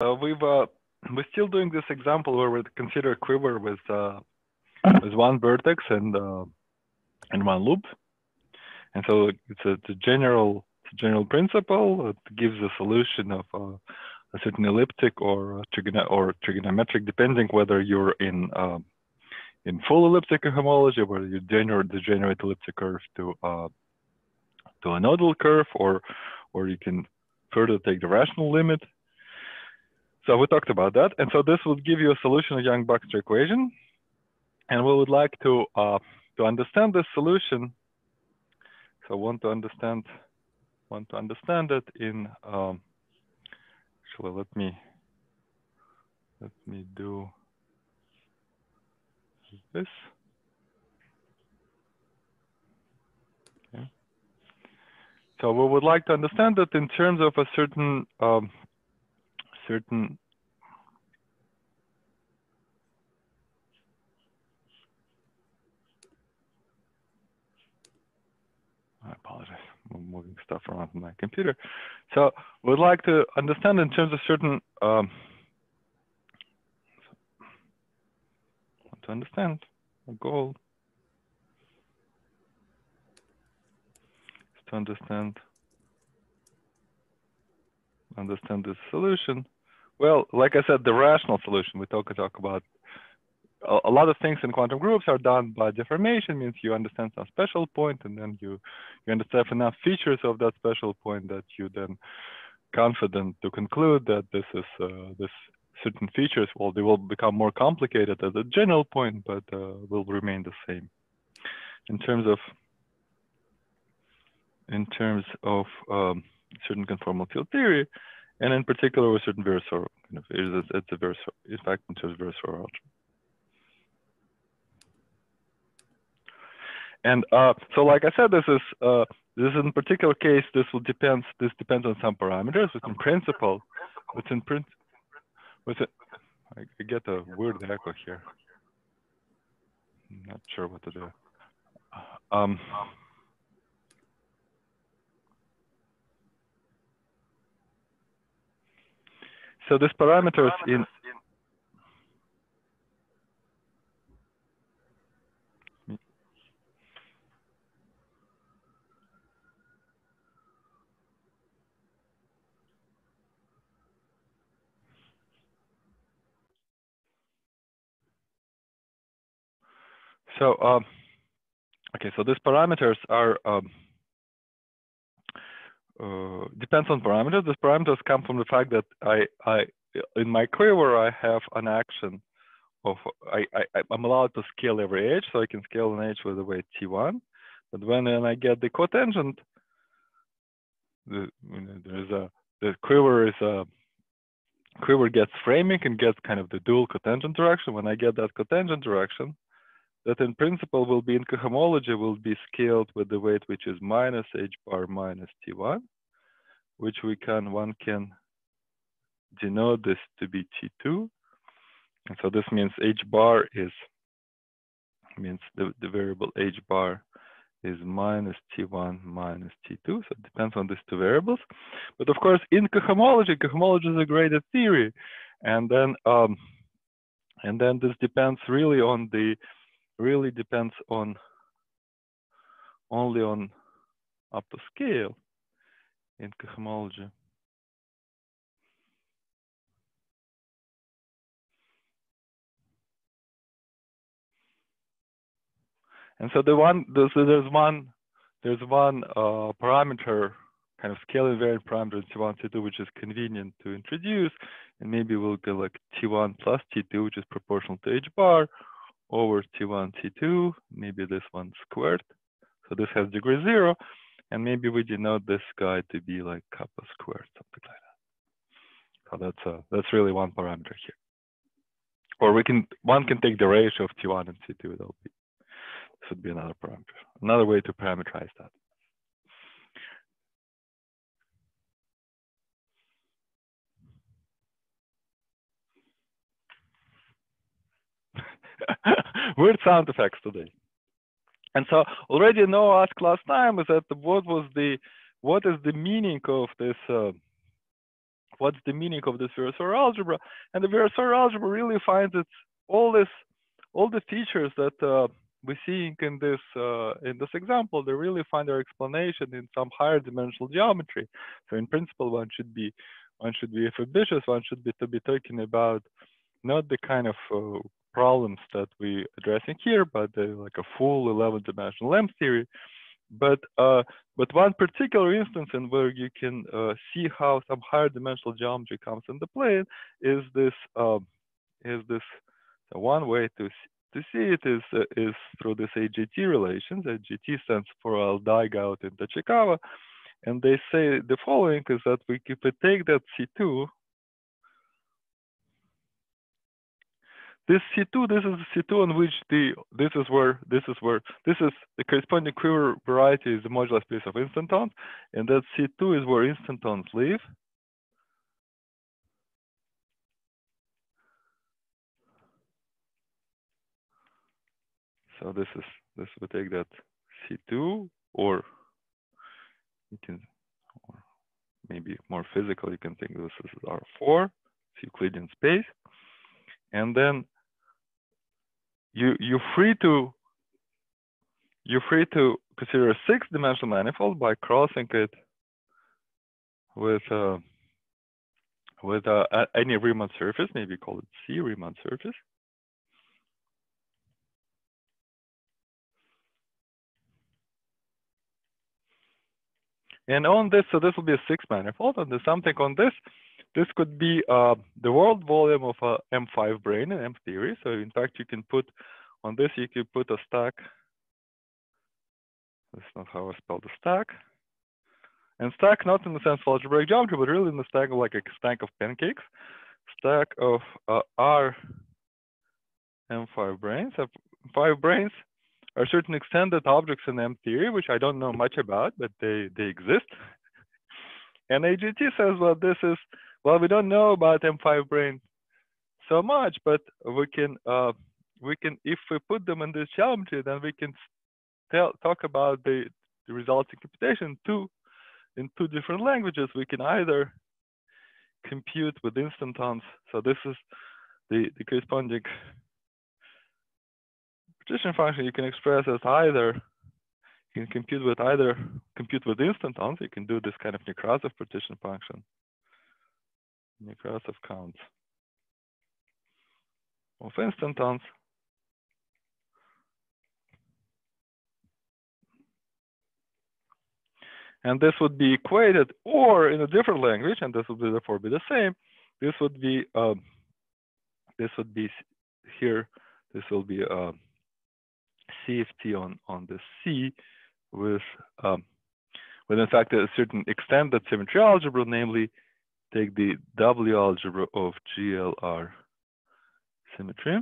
uh, we've uh, we're still doing this example where we consider a quiver with uh, with one vertex and uh, and one loop, and so it's a, it's a general it's a general principle. It gives a solution of uh, a certain elliptic or trigon or trigonometric, depending whether you're in uh, in full elliptic homology, where you generate degenerate elliptic curve to uh, to a nodal curve, or or you can further take the rational limit. So we talked about that, and so this would give you a solution of Yang-Baxter equation, and we would like to uh, to understand this solution. So want to understand want to understand it in um, actually let me let me do this. Okay. So we would like to understand that in terms of a certain um, certain I apologize. I'm moving stuff around on my computer. So we'd like to understand in terms of certain um, to understand a goal is to understand understand the solution. Well, like I said, the rational solution we talk talk about a, lot of things in quantum groups are done by deformation means you understand some special point and then you you understand enough features of that special point that you then confident to conclude that this is uh, this certain features, well, they will become more complicated as a general point, but uh, will remain the same. In terms of in terms of um, certain conformal field theory, and in particular with certain Virasoro, kind of, it's, it's a Virasoro, in fact, in terms of Virasoro algebra. And uh, so, like I said, this is uh, this in particular case, this will depends. This depends on some parameters. But in principle, what's in print, what's it? I, get a weird echo here. I'm not sure what to do. Um, so this parameters in So, um, okay, so these parameters are, um, uh, depends on parameters. These parameters come from the fact that I, I, in my quiver, I have an action of, I, I, I'm allowed to scale every edge, so I can scale an edge with the weight T1. But when, I get the cotangent, the, you know, there's a, the quiver is a, quiver gets framing and gets kind of the dual cotangent direction. When I get that cotangent direction, that in principle will be in cohomology will be scaled with the weight which is minus h bar minus t1, which we can, one can denote this to be t2. And so this means h bar is, means the, the variable h bar is minus t1 minus t2. So it depends on these two variables. But of course, in cohomology, cohomology is a graded theory. And then, um, and then this depends really on the really depends on only on up to scale in cohomology. And so the one, so there's one, there's one uh, parameter, kind of scale invariant parameter in T1, T2, which is convenient to introduce. And maybe we'll go like T1 plus T2, which is proportional to H bar, over T1, T2, maybe this one squared. So this has degree zero, and maybe we denote this guy to be like kappa squared, something like that. So that's a, that's really one parameter here. Or we can one can take the ratio of T1 and T2. That'll be this would be another parameter, another way to parameterize that. Weird sound effects today. And so already Noah asked last time is that what was the what is the meaning of this uh, what's the meaning of this Virasoro algebra? And the Virasoro algebra really finds its all this all the features that uh, we're seeing in this uh, in this example, they really find their explanation in some higher dimensional geometry. So in principle, one should be one should be ambitious, one should be to be talking about not the kind of uh, problems that we addressing here, but the, like a full 11 dimensional M theory. But uh, but one particular instance in where you can uh, see how some higher dimensional geometry comes into play is this uh, is this one way to to see it is uh, is through this AGT relations. AGT stands for Alday Gaiotto in Tachikawa, and they say the following is that we if we take that C2 This C2, this is the C2 on which the this is where this is where this is the corresponding quiver variety is the moduli space of instantons, and that C2 is where instantons live. So this is this we take that C2 or you can or maybe more physical, you can think this is R4, Euclidean space. And then you you're free to you're free to consider a six-dimensional manifold by crossing it with uh, with uh, any Riemann surface, maybe call it C Riemann surface. And on this, so this will be a six manifold, and there's something on this. This could be uh, the world volume of a M5 brane in M theory. So in fact, you can put on this, you can put a stack. That's not how I spell the stack. And stack not in the sense of algebraic geometry, but really in the stack of like a stack of pancakes. Stack of uh, R M5 branes. So five branes are certain extended objects in M theory, which I don't know much about, but they, they exist. and AGT says, well, this is, well, we don't know about M5 brane so much, but we can, uh, we can, if we put them in this geometry, then we can tell, talk about the, the in computation two, in two different languages. We can either compute with instantons. So this is the, the corresponding partition function you can express as either you can compute with either compute with instantons. You can do this kind of Nekrasov partition function. Nekrasov counts of instantons. And this would be equated, or in a different language, and this would be therefore be the same. This would be um, this would be here. This will be uh, CFT on, on the C with, um, with in fact a certain extended symmetry algebra, namely take the W algebra of GLR symmetry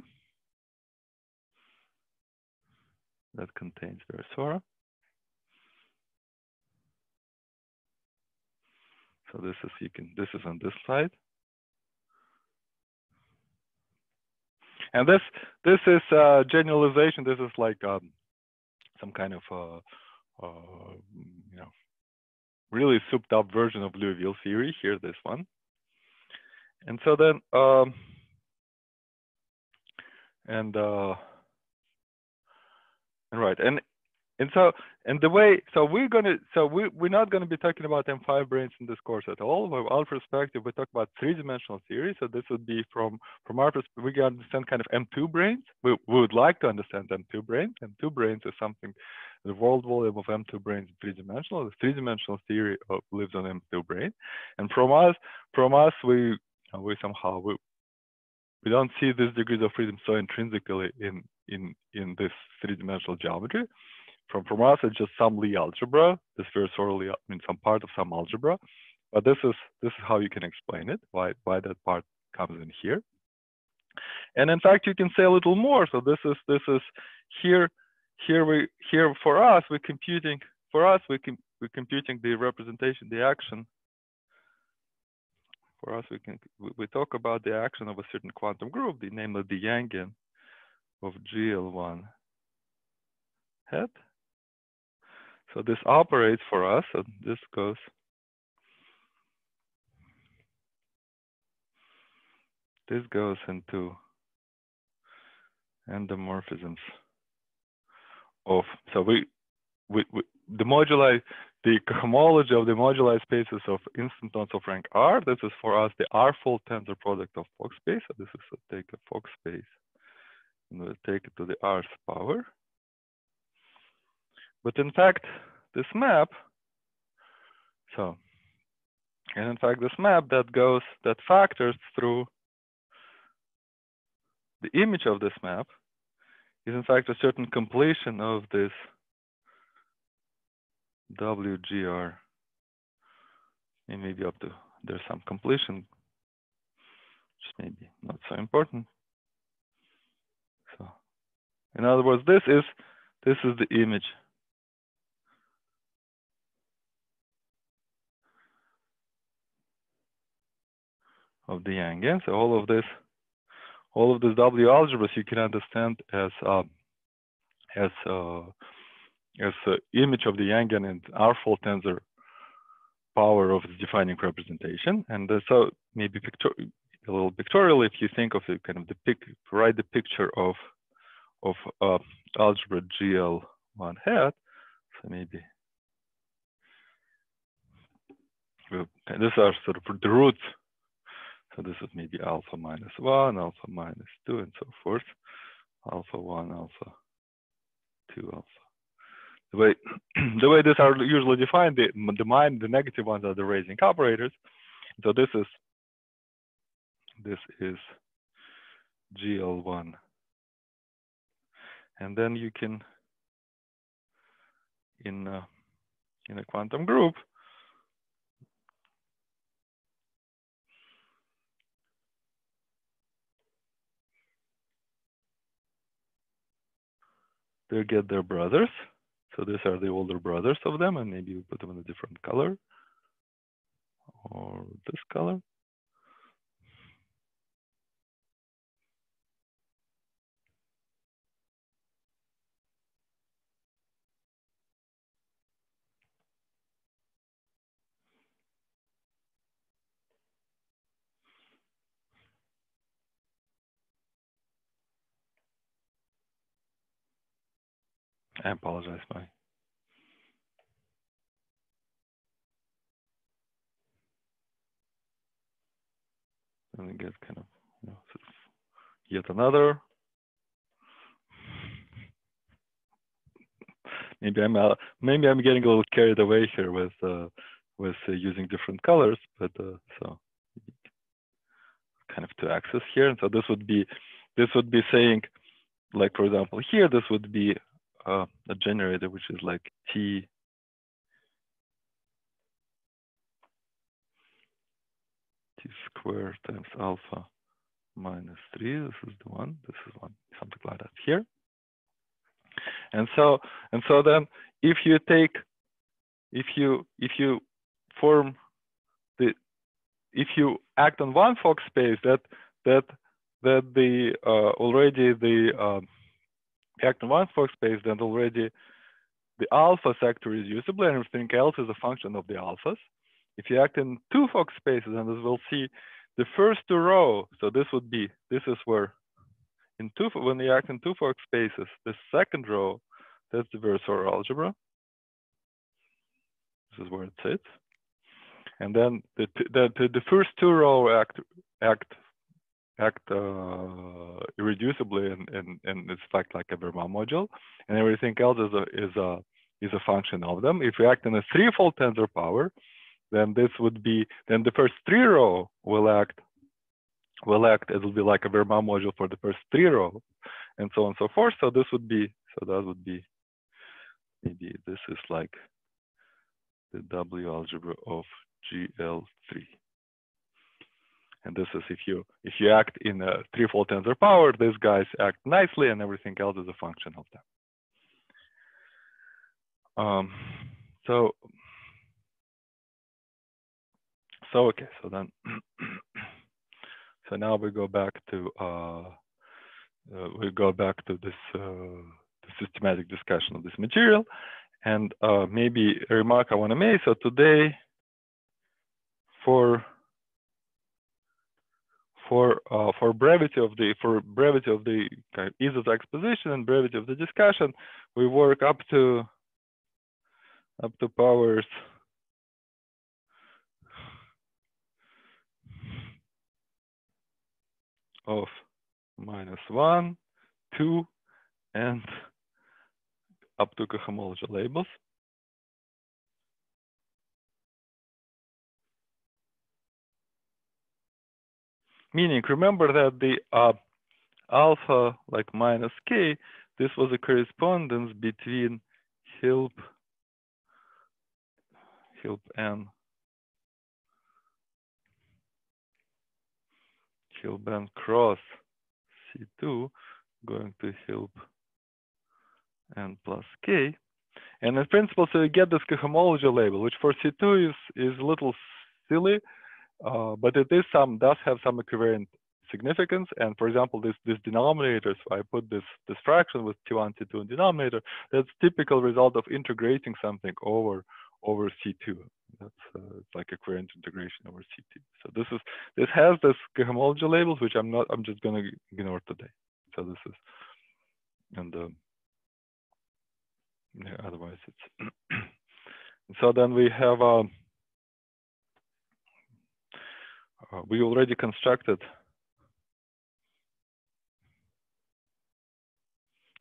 that contains Virasoro. So this is you can this is on this slide. And this this is uh, generalization. This is like um, some kind of uh, uh, you know really souped up version of Liouville theory. Here, this one. And so then um, and uh, and right and and so and the way so we're gonna so we we're not gonna be talking about M5 branes in this course at all. From our perspective, we talk about three-dimensional theory. So this would be from from our perspective, we can understand kind of M2 branes. We, we would like to understand M2 branes. M2 branes is something the world volume of M2 branes is three-dimensional. The three-dimensional theory of, lives on M2 brane. And from us, from us, we uh, we somehow we we don't see these degrees of freedom so intrinsically in in in this three-dimensional geometry from from us it's just some Lie algebra. This Virasoro I mean some part of some algebra, but this is this is how you can explain it. Why why that part comes in here. And in fact, you can say a little more. So this is this is here here we here for us we're computing for us we can we're computing the representation the action. For us we can we talk about the action of a certain quantum group, the namely the Yangian of GL1 hat so this operates for us. So this goes. this goes into endomorphisms of so we, we, we the moduli the homology of the moduli spaces of instantons of rank R. This is for us the R-fold tensor product of Fock space. So this is a, take a Fock space and we'll take it to the R's power. But in fact, this map, so, and in fact, this map that goes, that factors through the image of this map is in fact a certain completion of this WGR. And maybe up to there's some completion, just maybe not so important. So in other words, this is this is the image. Of the Yang. So all of this, all of this W algebras you can understand as uh, as uh, as an image of the Yangian and R-fold tensor power of the defining representation. And uh, so maybe picture, a little pictorial, if you think of the kind of the pic, write the picture of of uh, algebra GL one hat. So maybe these are sort of the roots. So this is maybe alpha minus one, alpha minus two, and so forth. Alpha one, alpha two, alpha the way the way these are usually defined, the, the the negative ones are the raising operators. So this is this is GL1. And then you can in in a quantum group they get their brothers so these are the older brothers of them, and maybe you put them in a different color or this color. I apologize, my and it gets kind of, you know, sort of yet another. maybe I'm uh, maybe I'm getting a little carried away here with uh, with uh, using different colors, but uh, so kind of two axes here, and so this would be this would be saying, like for example, here this would be uh, a generator, which is like T T squared times alpha minus three. This is the one, this is one, something like that here. And so, and so then if you take, if you, if you form the, if you act on one Fock space that, that, that the, uh, already the, um, act on one Fock space, then already the alpha sector is usable and everything else is a function of the alphas. If you act in two Fock spaces, and as we'll see, the first two row, so this would be, this is where in two, when you act in two Fock spaces, the second row, that's the Virasoro algebra. This is where it sits. And then the, the, the, the first two row act, act act uh, irreducibly and, and, and it's fact like a Verma module, and everything else is a is a is a function of them. If you act in a threefold tensor power, then this would be then the first three row will act will act it will be like a Verma module for the first three row, and so on and so forth. So this would be so that would be maybe this is like the W algebra of GL3. And this is if you if you act in a threefold tensor power, these guys act nicely and everything else is a function of them. Um, so so okay, so then so now we go back to uh, uh, we go back to this uh, systematic discussion of this material, and uh, maybe a remark I want to make. So today, for for uh, for brevity of the for brevity of the kind of ease of exposition and brevity of the discussion, we work up to up to powers of minus one, two, and up to cohomology labels. Meaning, remember that the uh, alpha, like minus k, this was a correspondence between Hilb, Hilb n, Hilb n cross C2 going to Hilb n plus k. And in principle, so you get this cohomology label, which for C2 is, is a little silly uh, but it is some does have some equivariant significance. And for example, this this denominator, so I put this this fraction with T1, T2 in denominator, that's typical result of integrating something over over C2. That's uh, like equivariant integration over C2. So this is this has this cohomology labels, which I'm not I'm just gonna ignore today. So this is and um, yeah, otherwise it's so then we have um uh, we already constructed.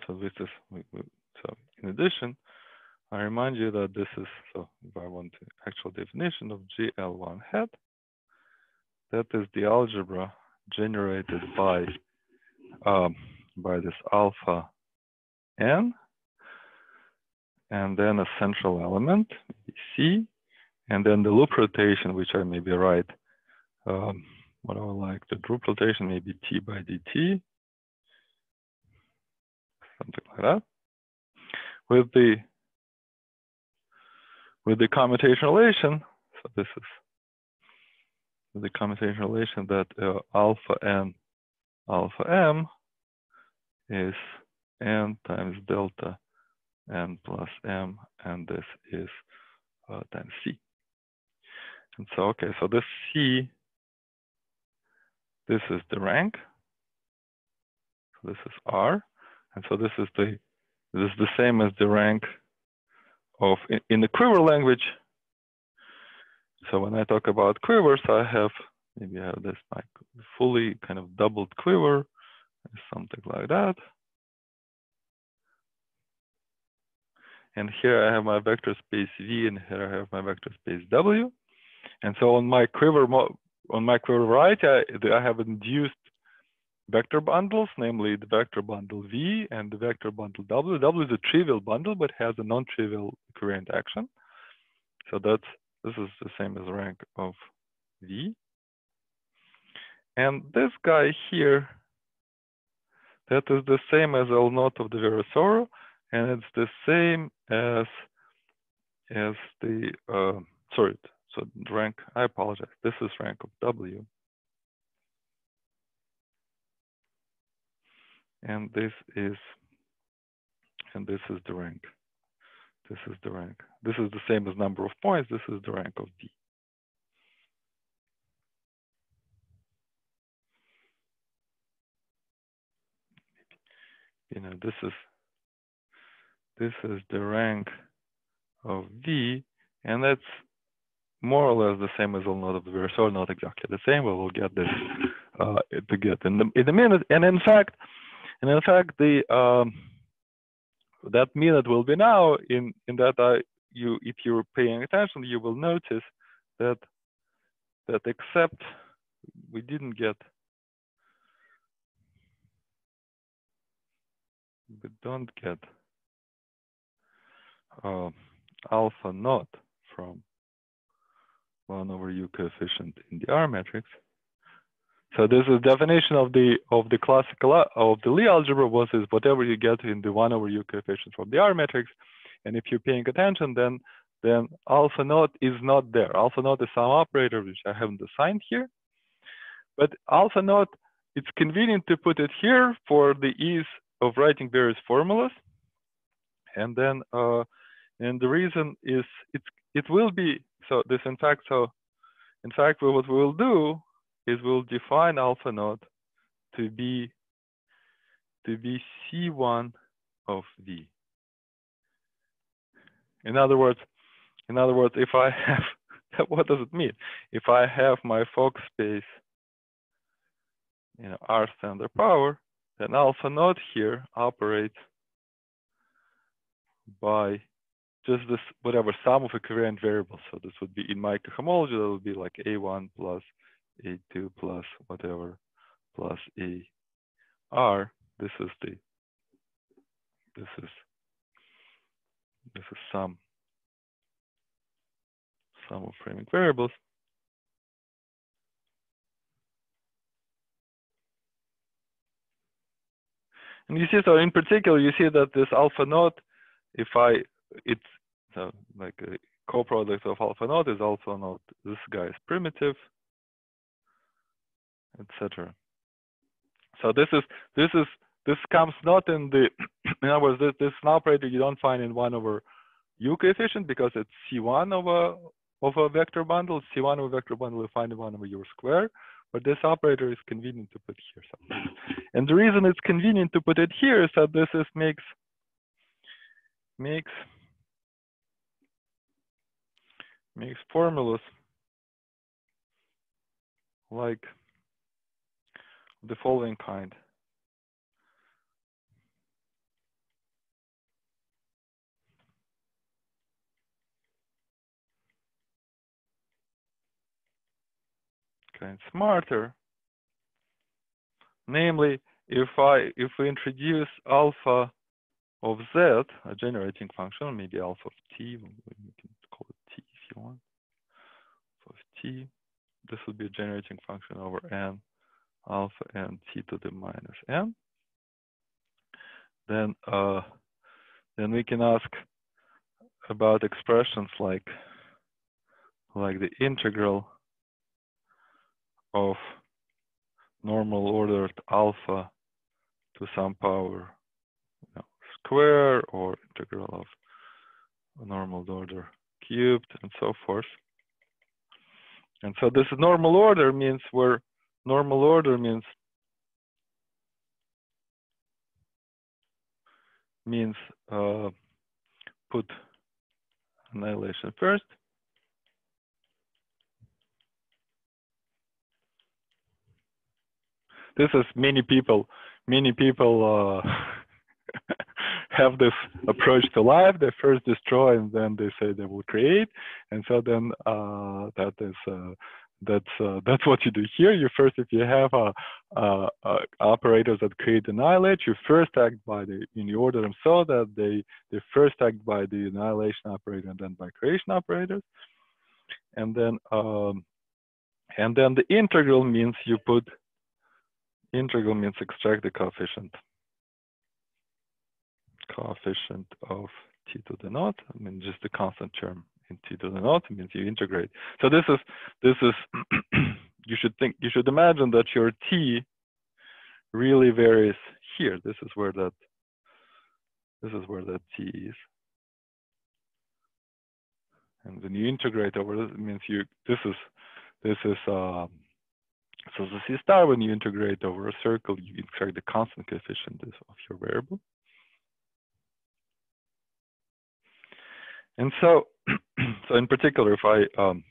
So this is, we, we, so in addition, I remind you that this is, so if I want the actual definition of GL1 hat, that is the algebra generated by um, by this alpha n, and then a central element, C, and then the loop rotation, which I maybe write um, what I would like, the group rotation maybe T by dt, something like that. With the with the commutation relation, so this is the commutation relation that uh, alpha n alpha m is n times delta n plus m, and this is uh, times c. And so, okay, so this c this is the rank. So this is R. And so this is the this is the same as the rank of in, in the quiver language. So when I talk about quivers, I have maybe I have this like fully kind of doubled quiver, something like that. And here I have my vector space V, and here I have my vector space W. And so on my quiver on my variety, I, I have induced vector bundles, namely the vector bundle V and the vector bundle W. W is a trivial bundle, but has a non-trivial covariant action. So that's this is the same as rank of V. And this guy here, that is the same as L naught of the Virasoro, and it's the same as as the uh, sorry so rank, I apologize. This is rank of W. And this is, and this is the rank. This is the rank. This is the same as number of points. This is the rank of D. You know, this is this is the rank of V, and that's more or less the same as L naught of the Virasoro, not exactly the same, but we'll get this uh, to get in the in a minute. And in fact, and in fact, the um, that minute will be now in in that I you if you're paying attention, you will notice that that except we didn't get we don't get uh, alpha naught from 1 over u coefficient in the R matrix. So this is definition of the of the classical of the Lie algebra was is whatever you get in the 1 over u coefficient from the R matrix. And if you're paying attention, then then alpha naught is not there. Alpha naught is some operator which I haven't assigned here. But alpha naught, it's convenient to put it here for the ease of writing various formulas. And then uh, and the reason is it's it will be so this in fact, so in fact, what we will do is we'll define alpha naught to be to be C1 of V. In other words, in other words, if I have, what does it mean? If I have my Fock space, you know, R standard power, then alpha naught here operates by just this whatever sum of equivariant variables. So this would be in my cohomology, that would be like A1 plus A2 plus whatever plus AR. This is the this is this is sum sum of framing variables. And you see, so in particular, you see that this alpha naught, if I, it's so like a co-product of alpha naught is also naught. This guy is primitive, etc. So this is this is this comes not in the in other words this, this is an operator you don't find in one over u coefficient because it's c1 of a of a vector bundle. C1 of a vector bundle you find in one over u square. But this operator is convenient to put here. So, and the reason it's convenient to put it here is that this is makes makes makes formulas like the following kind. kind smarter. Namely, if I if we introduce alpha of z, a generating function, maybe alpha of t, we can call it t if you want, of t, this would be a generating function over n alpha n t to the minus n. Then uh, then we can ask about expressions like like the integral of normal ordered alpha to some power you know, square or integral of normal order cubed and so forth. And so this normal order means where normal order means means uh, put annihilation first this is many people many people uh, have this approach to life they first destroy and then they say they will create. And so then uh, that is uh, that's uh, that's what you do here. You first if you have uh, uh, operators that create annihilate you first act by the in the order them so that they they first act by the annihilation operator and then by creation operators. And then um, and then the integral means you put Integral means extract the coefficient. Coefficient of t to the naught. I mean, just the constant term in t to the naught means you integrate. So this is this is you should think you should imagine that your t really varies here. This is where that this is where that t is. And when you integrate over this, it means you this is this is um, so the C star, when you integrate over a circle, you extract the constant coefficient of your variable. And so, so in particular, if I um,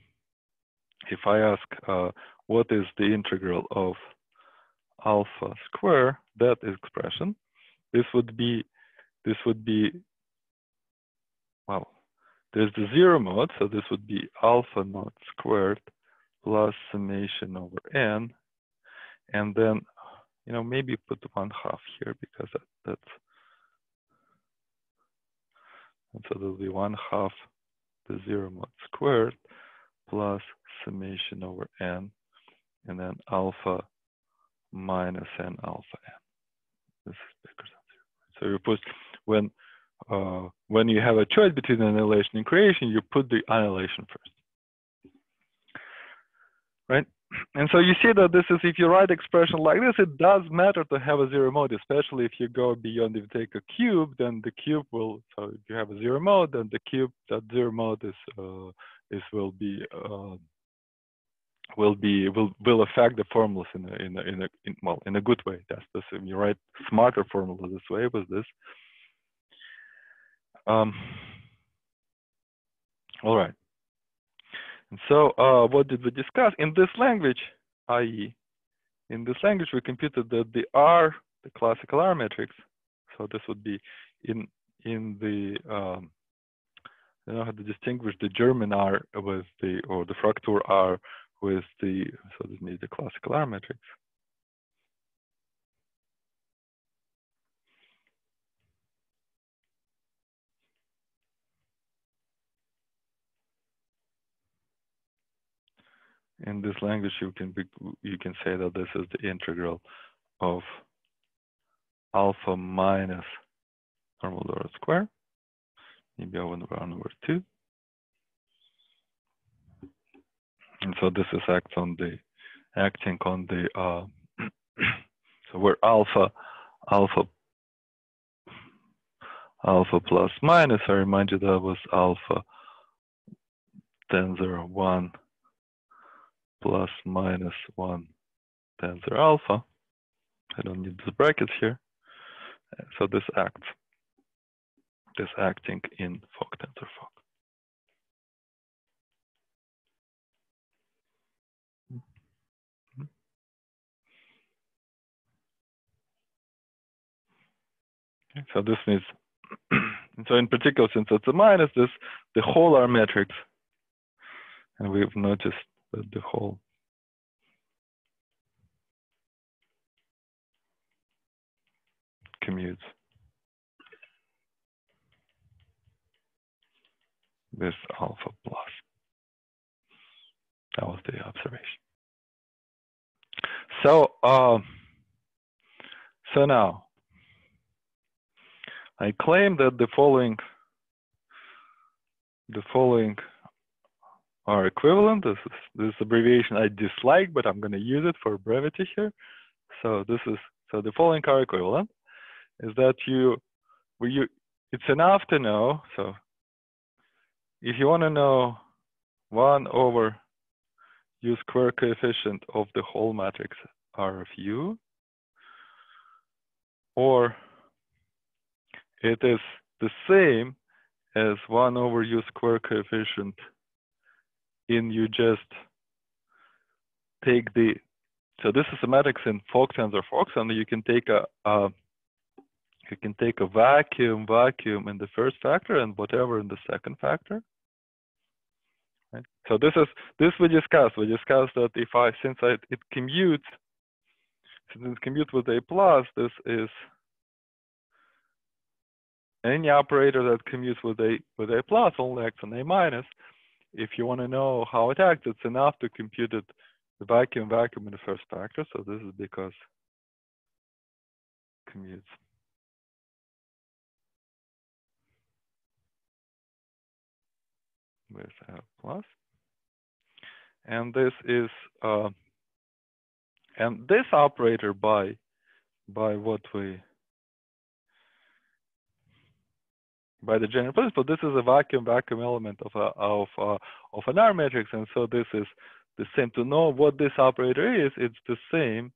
if I ask uh, what is the integral of alpha square, that expression, this would be this would be well, there's the zero mode, so this would be alpha naught squared plus summation over n, and then, you know, maybe put one half here because that, that's, and so there'll be one half the zero mode squared plus summation over n, and then alpha minus n alpha n. This is bigger than zero. So you put when uh, when you have a choice between annihilation and creation, you put the annihilation first right? And so you see that this is, if you write expression like this, it does matter to have a zero mode, especially if you go beyond, if you take a cube, then the cube will, so if you have a zero mode, then the cube, that zero mode is, uh, is will be, uh, will be will will affect the formulas in a in a, in a in, well in a good way. That's this. You write smarter formula this way with this. Um, all right. So uh, what did we discuss in this language, i.e., in this language we computed that the R, the classical R matrix. So this would be in in the um, I don't know how to distinguish the German R with the or the Fraktur R with the, so this means the classical R matrix. In this language, you can be, you can say that this is the integral of alpha minus normal ordered square, maybe over 1 over 2, and so this is acts on the acting on the uh, so where alpha alpha alpha plus minus I remind you that was alpha tensor 1 plus minus 1 tensor alpha. I don't need the brackets here. So this acts this acting in Fock tensor Fock So this means, so in particular, since it's a minus, this the whole R matrix, and we've noticed the whole commutes with alpha plus. That was the observation. So, uh, so now I claim that the following the following are equivalent. This is this abbreviation I dislike, but I'm going to use it for brevity here. So this is so the following are equivalent is that you well, you it's enough to know. So if you want to know one over u square coefficient of the whole matrix R of u, or it is the same as 1 over u square coefficient in you just take the so this is matrix in Fock tensor. Fock and you can take a, a you can take a vacuum vacuum in the first factor and whatever in the second factor. Right? So this is this we discussed. We discussed that if i since I, it commutes since it commutes with a plus this is any operator that commutes with a with a plus only acts on a minus. If you want to know how it acts, it's enough to compute it the vacuum vacuum in the first factor. So this is because commutes. with a plus. And this is uh, and this operator by by what we by the general principle, this is a vacuum vacuum element of a, of uh, of an R matrix, and so this is the same. To know what this operator is, it's the same.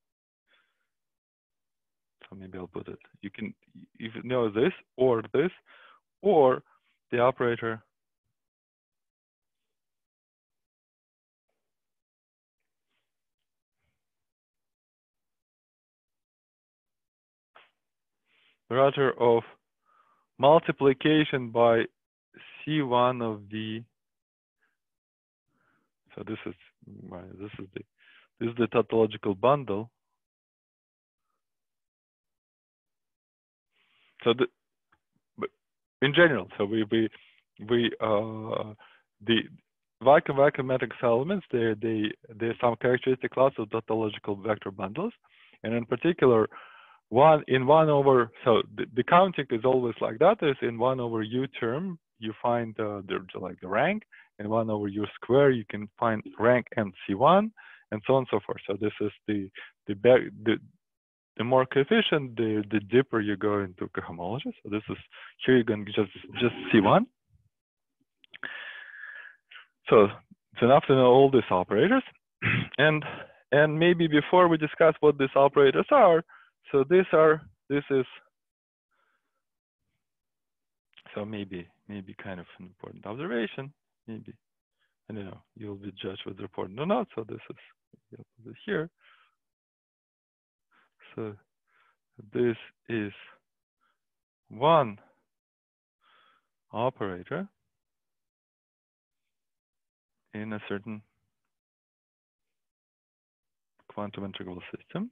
So maybe I'll put it. You can if you know this or this, or the operator. rather of multiplication by C1 of V. So this is this is the this is the tautological bundle. So the in general, so we we we uh the vacuum vacuum matrix elements they they they some characteristic class of tautological vector bundles, and in particular one in one over so the, the, counting is always like that is in one over u term you find uh, the like the rank and one over u square you can find rank and c1 and so on and so forth. So this is the the back the the more coefficient the the deeper you go into cohomology. So this is here you can just just c1 so it's enough to know all these operators. And and maybe before we discuss what these operators are, so these are this is so maybe maybe kind of an important observation. Maybe I don't know. You'll be judged whether important or not. So this is here. So this is one operator in a certain quantum integrable system.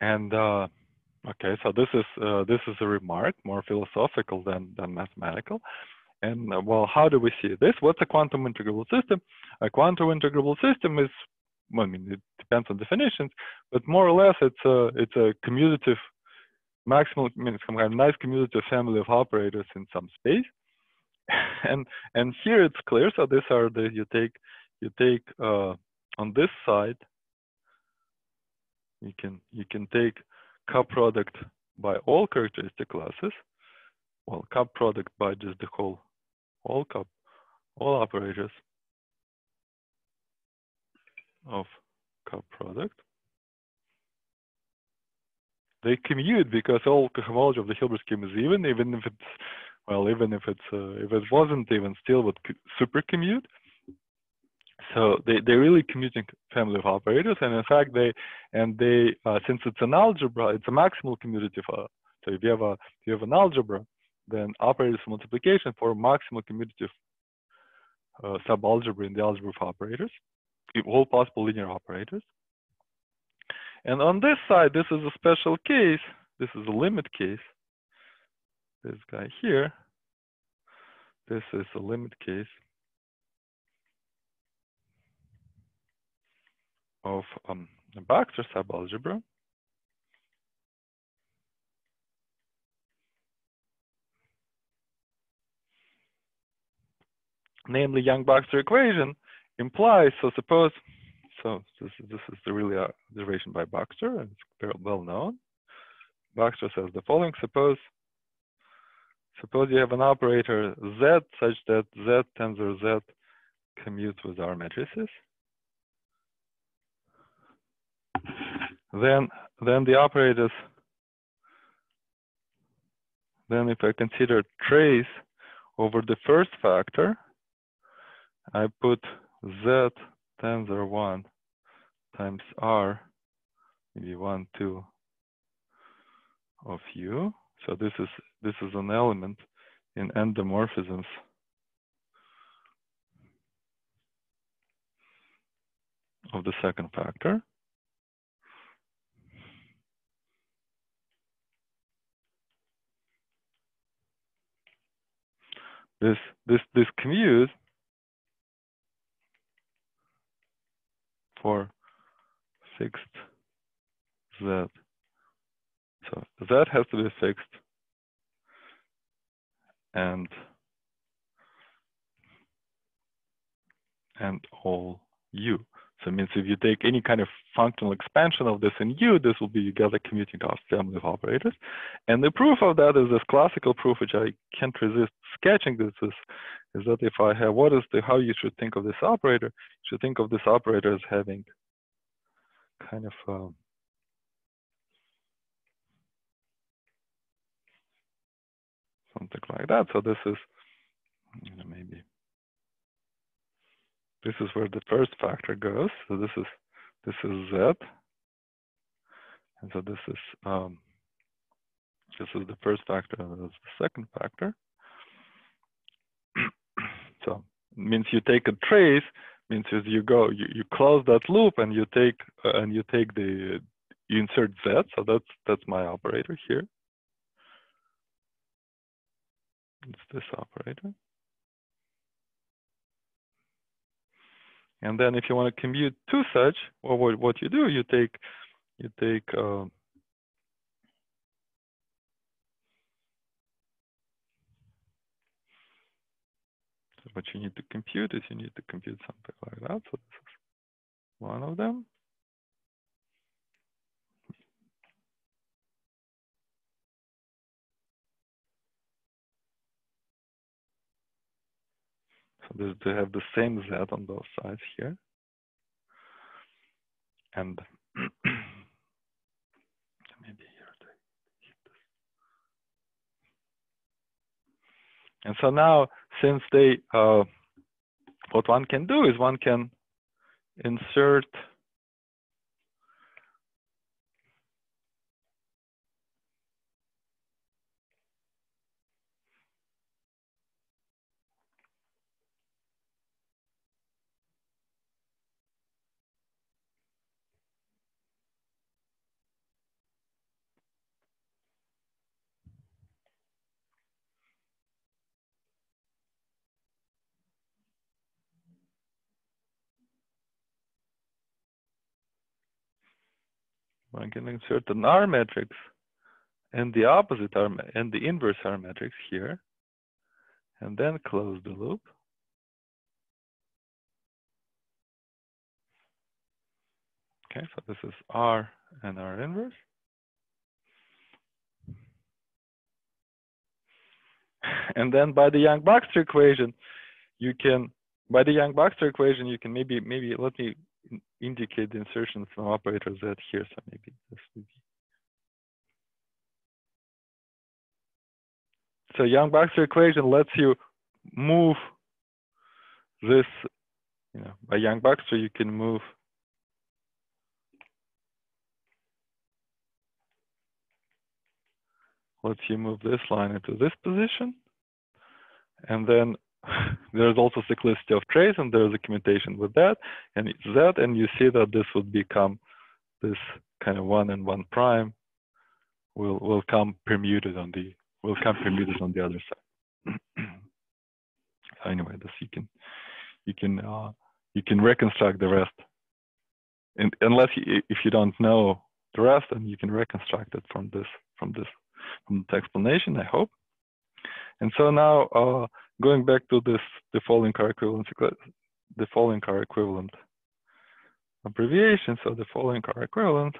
And uh, okay, so this is uh, this is a remark, more philosophical than than mathematical. And uh, well, how do we see this? What's a quantum integrable system? A quantum integrable system is, well, I mean, it depends on definitions, but more or less, it's a it's a commutative maximal, I mean, some kind of nice commutative family of operators in some space. and and here it's clear. So these are the you take you take uh, on this side you can you can take cup product by all characteristic classes well cup product by just the whole all cup all operators of cup product. They commute because all cohomology of the Hilbert scheme is even even if it's well even if it's uh, if it wasn't even still would super commute so they, they're really commuting family of operators, and in fact, they and they uh, since it's an algebra, it's a maximal commutative. Uh, so if you have a if you have an algebra, then operators multiplication for maximal commutative uh, subalgebra in the algebra of operators, all possible linear operators. And on this side, this is a special case. This is a limit case. This guy here. This is a limit case. Of um, Baxter subalgebra. Namely, Yang-Baxter equation implies, so suppose, so this, this is the really observation by Baxter, and it's well known. Baxter says the following, suppose suppose you have an operator Z such that Z tensor Z commutes with R matrices. Then then the operators then if I consider trace over the first factor, I put z tensor 1 times r, maybe 1, 2 of u. So this is this is an element in endomorphisms of the second factor. This this this commute for fixed z. So z has to be fixed and and all u. It means if you take any kind of functional expansion of this in U, this will be you get a commuting off family of operators. And the proof of that is this classical proof, which I can't resist sketching. This is, is that if I have what is the how you should think of this operator, you should think of this operator as having kind of um, something like that. So this is you know, maybe this is where the first factor goes. So this is this is z, and so this is um, this is the first factor, and this is the second factor. so means you take a trace means as you go you, you close that loop and you take uh, and you take the you insert z. So that's that's my operator here. It's this operator. And then if you want to commute to such, well, what, what you do, you take, you take, uh, what you need to compute is you need to compute something like that. So this is one of them. So they have the same z on both sides here. And maybe here And so now, since they, uh, what one can do is one can insert one can insert an R matrix and the opposite R and the inverse R matrix here, and then close the loop. Okay, so this is R and R inverse. And then by the Yang-Baxter equation, you can, by the Yang-Baxter equation, you can maybe, maybe let me indicate the insertion from operator Z here. So maybe this would be. So Yang-Baxter equation lets you move this, you know, by Yang-Baxter you can move lets you move this line into this position. And then there's also cyclicity of trace and there's a commutation with that and that and you see that this would become this kind of one and one prime will will come permuted on the will come permuted on the other side. Anyway this you can you can uh, you can reconstruct the rest. And unless you, if you don't know the rest then you can reconstruct it from this from this from the explanation i hope. And so now uh, going back to this, the following car equivalent, the following car equivalent abbreviation. So the following car equivalent.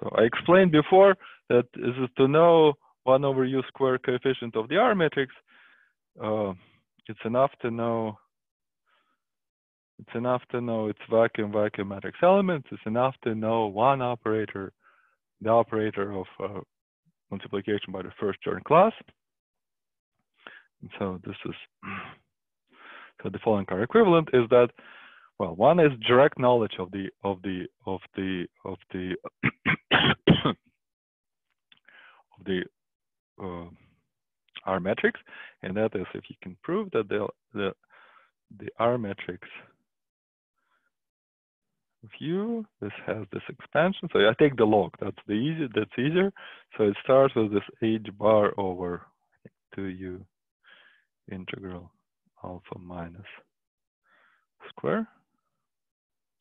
So I explained before that is to know one over u squared coefficient of the R matrix. Uh, it's enough to know. It's enough to know its vacuum vacuum matrix elements. It's enough to know one operator, the operator of uh, multiplication by the first Jordan class. And so this is, so the following car equivalent is that, well, one is direct knowledge of the, of the, of the, of the, of the uh, R matrix, and that is if you can prove that the, the, the R matrix view, this has this expansion. So I take the log, that's the easy, that's easier. So it starts with this h bar over 2u integral alpha minus square.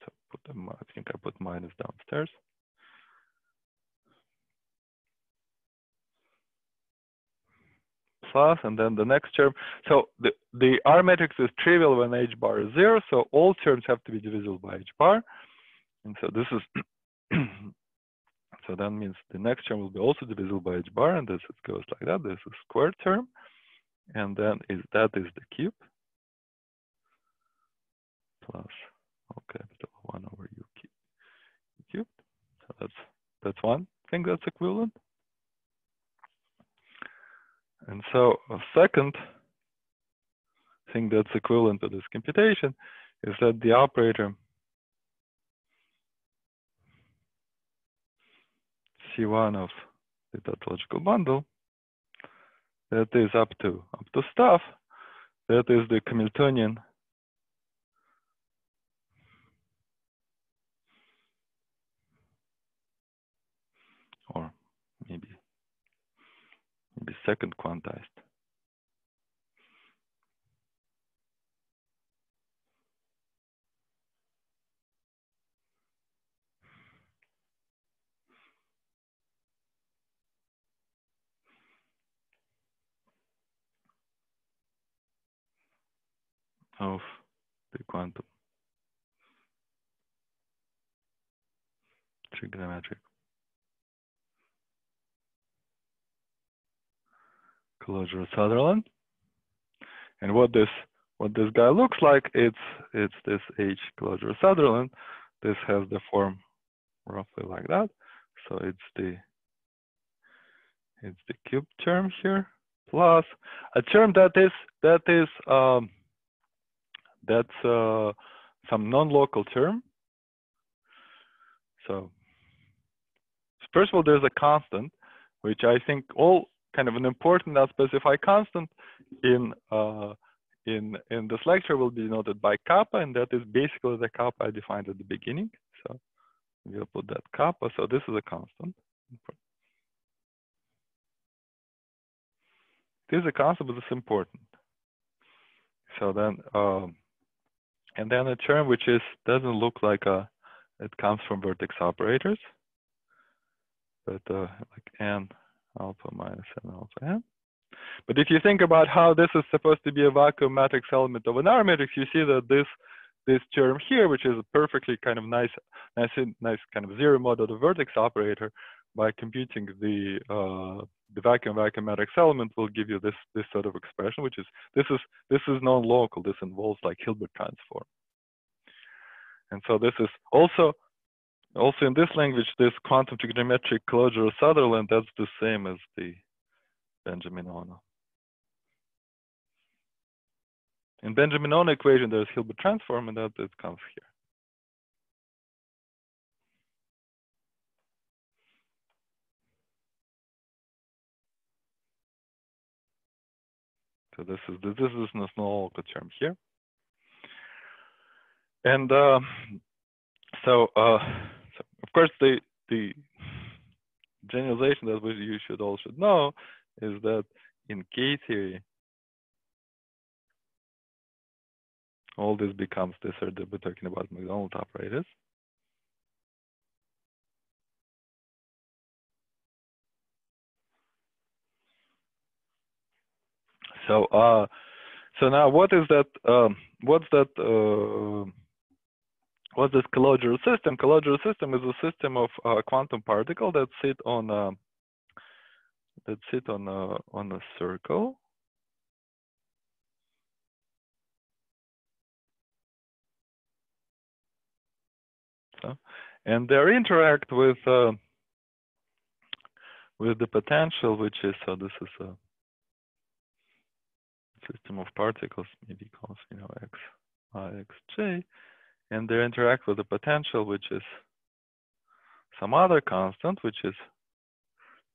So put them, I think I put minus downstairs. Plus, and then the next term. So the, the R matrix is trivial when h bar is zero. So all terms have to be divisible by h bar. And so this is, so that means the next term will be also divisible by h bar. And this it goes like that. This is square term and then is that is the cube plus O capital one over U cubed. So that's that's one thing that's equivalent. And so a second thing that's equivalent to this computation is that the operator C1 of the tautological bundle. That is up to up to stuff that is the Hamiltonian. Or maybe maybe second quantized of the quantum trigonometric Calogero-Sutherland. And what this what this guy looks like, it's it's this H Calogero-Sutherland. This has the form roughly like that. So it's the it's the cube term here plus a term that is that is um, that's uh, some non-local term. So first of all, there's a constant, which I think all kind of an important unspecified constant in uh, in in this lecture will be denoted by kappa, and that is basically the kappa I defined at the beginning. So we'll put that kappa. So this is a constant. This is a constant, but it's important. So then, um, and then a term which is doesn't look like a, it comes from vertex operators, but uh, like n alpha minus n alpha n. But if you think about how this is supposed to be a vacuum matrix element of an R matrix, you see that this this term here, which is a perfectly kind of nice, nice, nice kind of zero mode of the vertex operator, by computing the uh, the vacuum vacuum matrix element will give you this this sort of expression, which is this is this is non-local. This involves like Hilbert transform, and so this is also also in this language this quantum trigonometric Calogero-Sutherland that's the same as the Benjamin Ono. In Benjamin Ono equation, there's Hilbert transform, and that it comes here. So this is this is a small term here. And uh, so, uh, so, of course, the the generalization that we, you should all should know is that in K theory, all this becomes this that we're talking about Macdonald operators. So, uh, so now what is that? Um, what's that? Uh, what's this Calogero system? Calogero system is a system of uh, quantum particle that sit on a, that sit on a on a circle. And they interact with uh, with the potential, which is so. This is a system of particles, maybe calls, you know, x, i, x, j, and they interact with the potential, which is some other constant, which is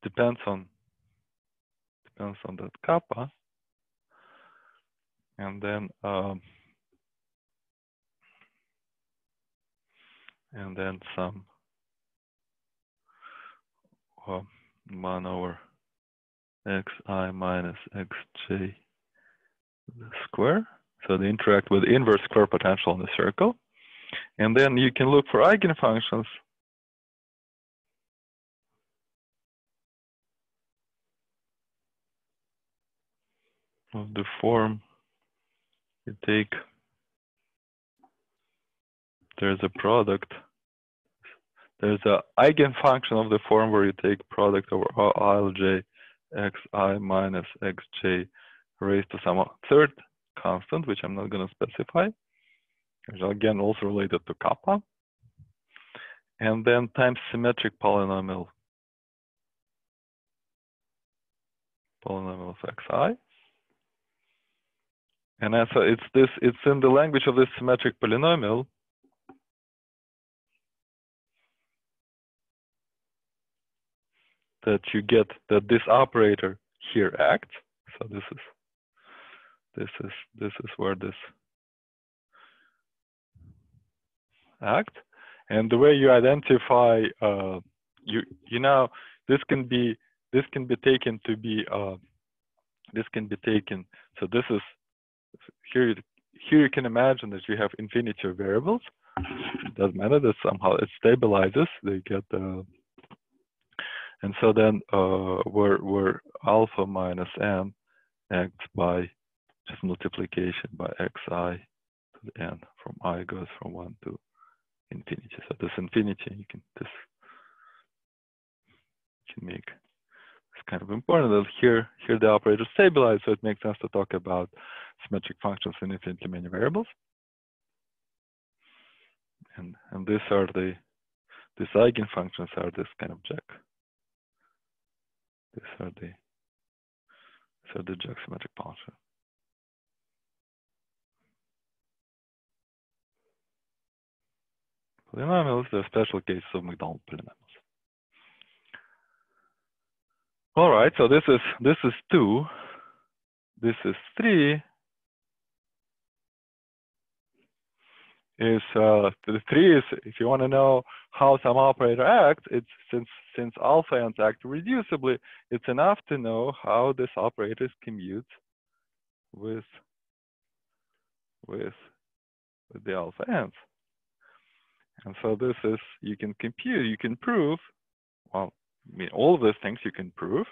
depends on depends on that kappa, and then um, and then some well, one over xi minus xj the square. So they interact with inverse square potential in the circle. And then you can look for eigenfunctions. Of the form you take, there's a product. There's a eigenfunction of the form where you take product over Lj xi minus xj raised to some third constant, which I'm not going to specify, which again also related to kappa, and then times symmetric polynomial polynomial of xi. And so it's this, it's in the language of this symmetric polynomial. That you get that this operator here acts. So this is this is this is where this act. And the way you identify uh, you you know this can be this can be taken to be uh, this can be taken. So this is here here you can imagine that you have infinity of variables. It doesn't matter that somehow it stabilizes they get uh, and so then uh, where where alpha minus n acts by just multiplication by xi to the n from i goes from 1 to infinity. So this infinity, you can this can make it's kind of important that here here the operator stabilized, so it makes sense to talk about symmetric functions in infinitely many variables. And, and these are the, these eigenfunctions are this kind of jack. These are the, these are the jack symmetric function. Polynomials, they're special cases of Macdonald polynomials. All right, so this is this is two, this is three. Is uh, the three is if you want to know how some operator acts, it's since since alpha ends act reducibly, it's enough to know how this operator commutes with with with the alpha ends. And so this is you can compute, you can prove, well, I mean, all of those things you can prove.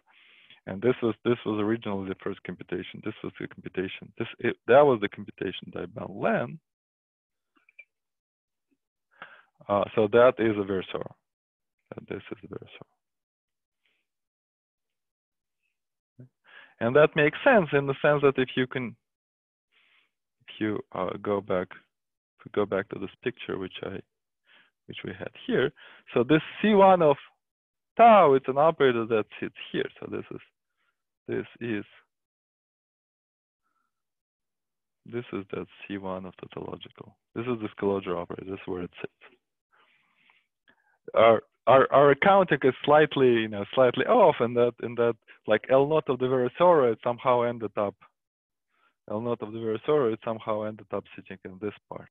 And this was this was originally the first computation. This was the computation. This it, that was the computation by Ben Lehn. Uh, so that is a Virasoro. And this is a Virasoro. And that makes sense in the sense that if you can, if you uh, go back, go back to this picture which I, which we had here. So this C1 of tau, it's an operator that sits here. So this is, this is, this is that C1 of tautological. This is this Calogero operator. This is where it sits. Our our our accounting is slightly you know slightly off in that in that like L naught of the Virasoro it somehow ended up L naught of the Virasoro it somehow ended up sitting in this part.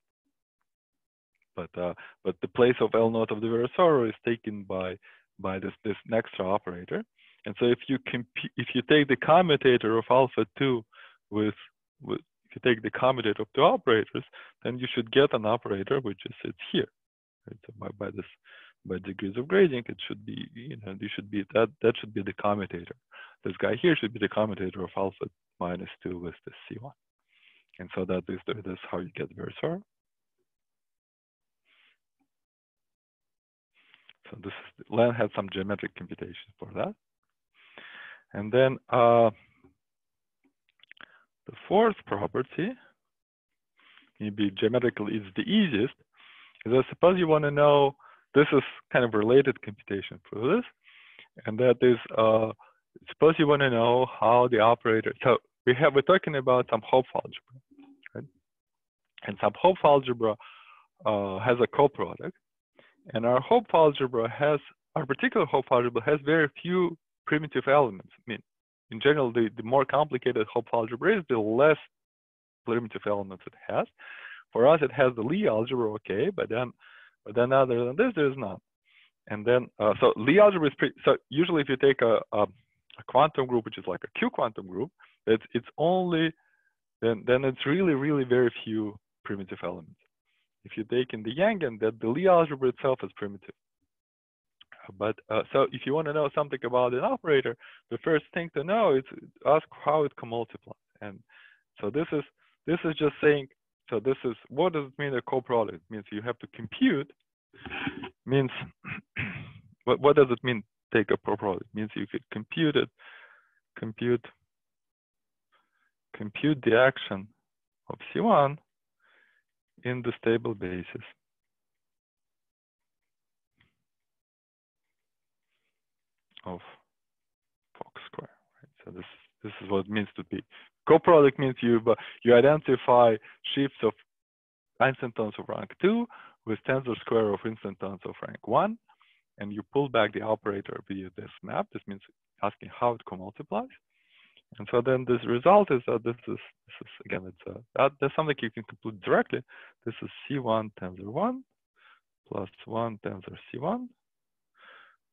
But uh, but the place of L naught of the Virasoro is taken by by this this next operator. And so if you compute if you take the commutator of alpha two with with if you take the commutator of two operators, then you should get an operator which is it's here. Right? So by, by this by degrees of grading, it should be, you know, you should be that that should be the commutator. This guy here should be the commutator of alpha minus two with the C1. And so that is that's how you get Virasoro. So this is, Lehn had some geometric computation for that. And then uh, the fourth property, maybe geometrically is the easiest, is I suppose you want to know this is kind of related computation for this. And that is, uh, suppose you want to know how the operator, so we have, we're talking about some Hopf algebra, right? And some Hopf algebra uh, has a coproduct. And our Hopf algebra has, our particular Hopf algebra has very few primitive elements. I mean, in general, the, the more complicated Hopf algebra is, the less primitive elements it has. For us, it has the Lie algebra, okay, but then but then other than this, there's none. And then, uh, so Lie algebra is pretty, so usually if you take a, a, a, quantum group, which is like a Q quantum group, it's, it's only, then, then it's really, really very few primitive elements. If you take in the Yangian, that the Lie algebra itself is primitive. But uh, so if you want to know something about an operator, the first thing to know is ask how it co-multiplies. And so this is this is just saying so this is, what does it mean a coproduct? It means you have to compute, means, what, what does it mean take a coproduct? It means you could compute it, compute, compute the action of C1 in the stable basis. of Fock square. Right? So this this is what it means to be Coproduct means you but you identify shifts of instantons of rank two with tensor square of instantons of rank one, and you pull back the operator via this map. This means asking how it co-multiplies. And so then this result is that this is this is again it's a that, that's something you can compute directly. This is C1 tensor one plus one tensor C1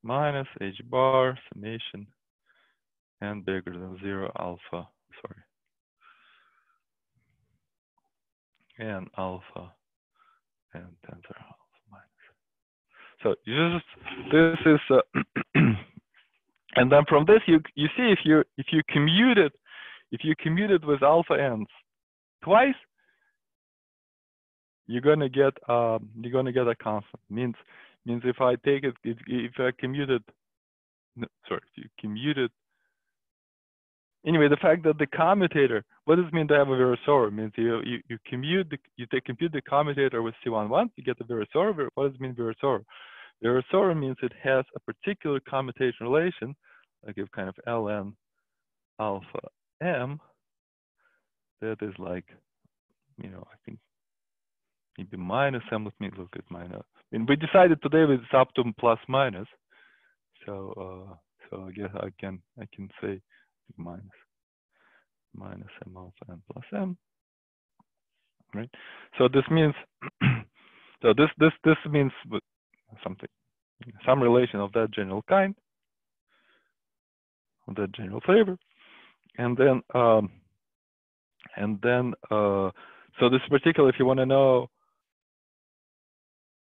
minus H bar summation and bigger than zero alpha. Sorry, and alpha and tensor alpha minus. So you just this is uh, and then from this you you see if you if you commute it if you commute it with alpha ends twice you're gonna get um, you're gonna get a constant means means if I take it if, I commute it no, sorry if you commute it anyway, the fact that the commutator, what does it mean to have a Virasoro? It means you, you, you commute, the, you take, compute the commutator with C11, you get the Virasoro. What does it mean Virasoro? Virasoro means it has a particular commutation relation, like if kind of ln alpha m, that is like, you know, I think maybe minus m, let me look at minus. I mean, we decided today it's up to plus minus. So, uh, so I guess I can, I can say minus minus m alpha m plus m, right? So this means, so this this this means something, some relation of that general kind, of that general flavor, and then um, and then uh, so this particular, if you want to know,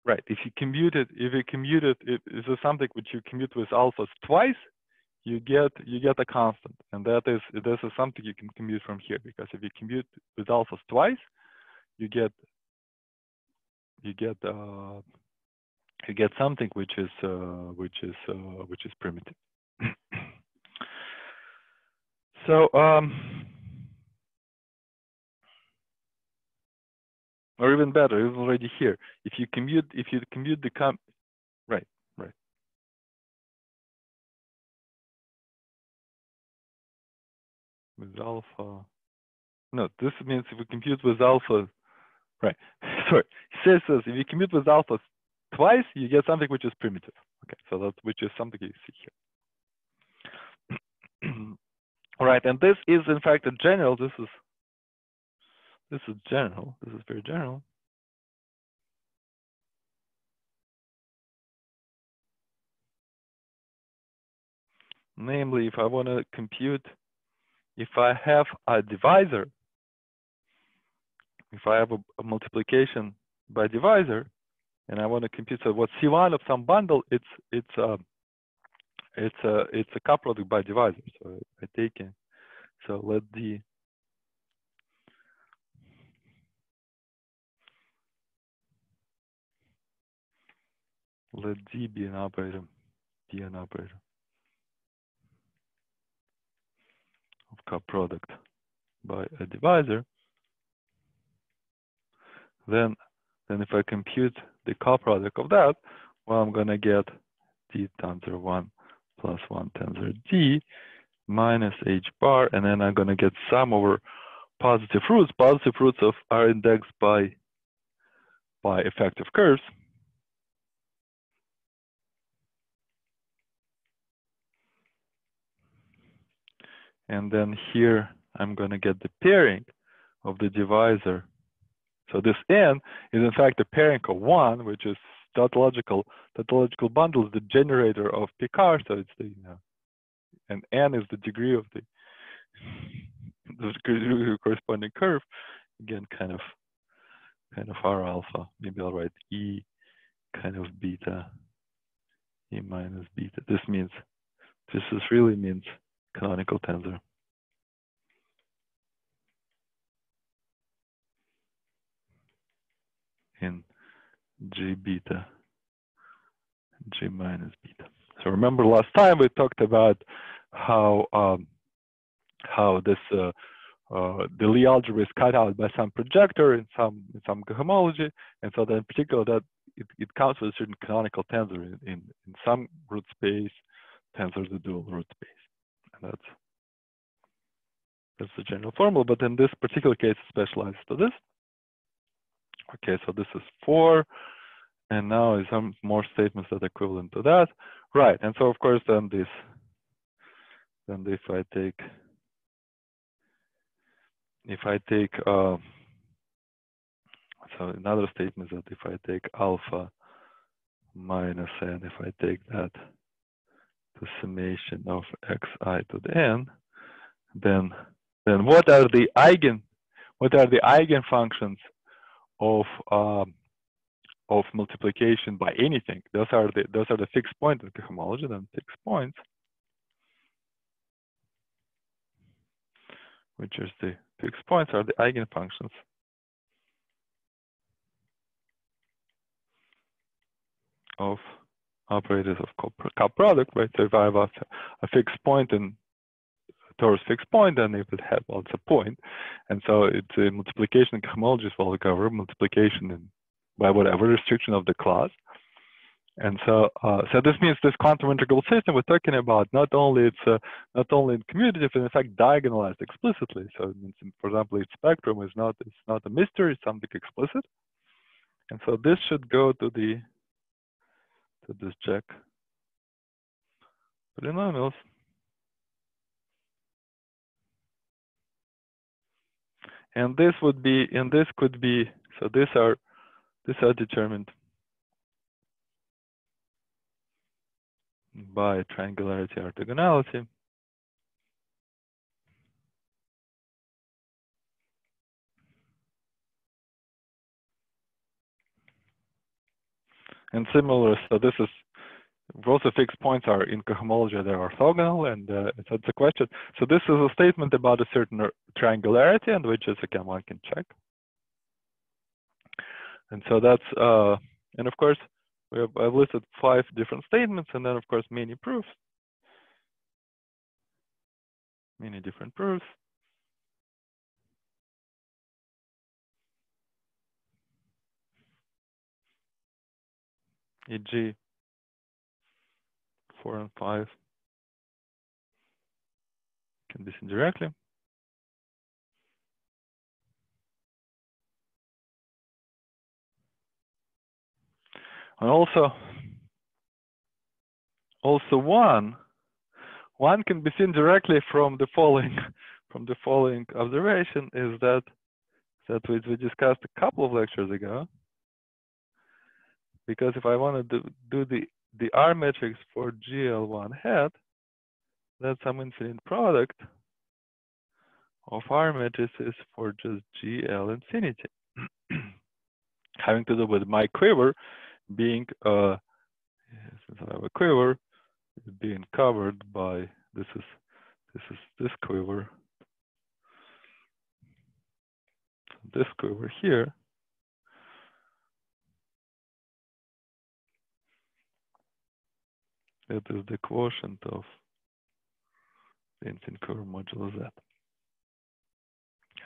right? If you commute it, if you commute it, it is something which you commute with alphas twice, you get you get a constant, and that is this is something you can commute from here because if you commute with alphas twice, you get you get uh, you get something which is uh, which is uh, which is primitive. So um, or even better, it's already here. If you commute if you commute the com right right. with alpha. No, this means if we compute with alpha, right? Sorry, it says this. if you compute with alpha twice, you get something which is primitive. Okay, so that which is something you see here. All right, and this is in fact a general. This is this is general. This is very general. Namely, if I want to compute if I have a divisor, if I have a, a multiplication by divisor, and I want to compute so what C1 of some bundle, it's it's a uh, it's a it's a coproduct by divisor. So I take it. So let D let D be an operator, D an operator. of coproduct by a divisor, then then if I compute the coproduct of that, well, I'm going to get d tensor 1 plus 1 minus h bar, and then I'm going to get sum over positive roots. Positive roots of are indexed by by effective curves. And then here, I'm going to get the pairing of the divisor. So this n is in fact the pairing of one, which is tautological. Tautological bundle is the generator of Picard. So it's the, you know, and n is the degree of the, the corresponding curve. Again, kind of, kind of R alpha. Maybe I'll write E kind of beta, E minus beta. This means, this is really means canonical tensor. in G beta, G minus beta. So remember last time we talked about how um, how this uh, uh, the Lie algebra is cut out by some projector in some in some cohomology, and so that in particular that it, it counts with a certain canonical tensor in, in, in some root space, tensor the dual root space. And that's that's the general formula, but in this particular case, it specializes to this. Okay, so this is four, and now some more statements that are equivalent to that. Right, and so of course then this, then if I take, if I take, uh, so another statement is that if I take alpha minus n, if I take that the summation of xi to the n, then then what are the eigen what are the eigenfunctions of um, of multiplication by anything? Those are the those are the fixed points in cohomology, then fixed points, which is the fixed points are the eigenfunctions of operators of cup product, right? So if I have a, a fixed and in torus fixed point, then it had well, it's a point, and so it's a multiplication homologies will cover multiplication by whatever restriction of the class. And so, uh, so this means this quantum integral system we're talking about not only it's uh, not only commutative, but in fact diagonalized explicitly. So, for example, its spectrum is not it's not a mystery, it's something explicit. And so this should go to the to this Jack polynomials. And this would be, and this could be, so these are, these are determined by triangularity orthogonality. And similar, so this is also fixed points are in cohomology, they're orthogonal, and uh, it's a question. So this is a statement about a certain triangularity, and which is again one can check. And so that's, uh, and of course, we have, I've listed five different statements, and then of course many proofs, many different proofs. e.g. 4 and 5 can be seen directly. And also, also one, one can be seen directly from the following, from the following observation is that that we, we discussed a couple of lectures ago. Because if I want to do, do the the R matrix for GL1 hat, that's some infinite product of R matrices for just GL infinity, having to do with my quiver being uh, since I have a quiver, being covered by this is this is this quiver, this quiver here It is the quotient of the infinite curve modulo z.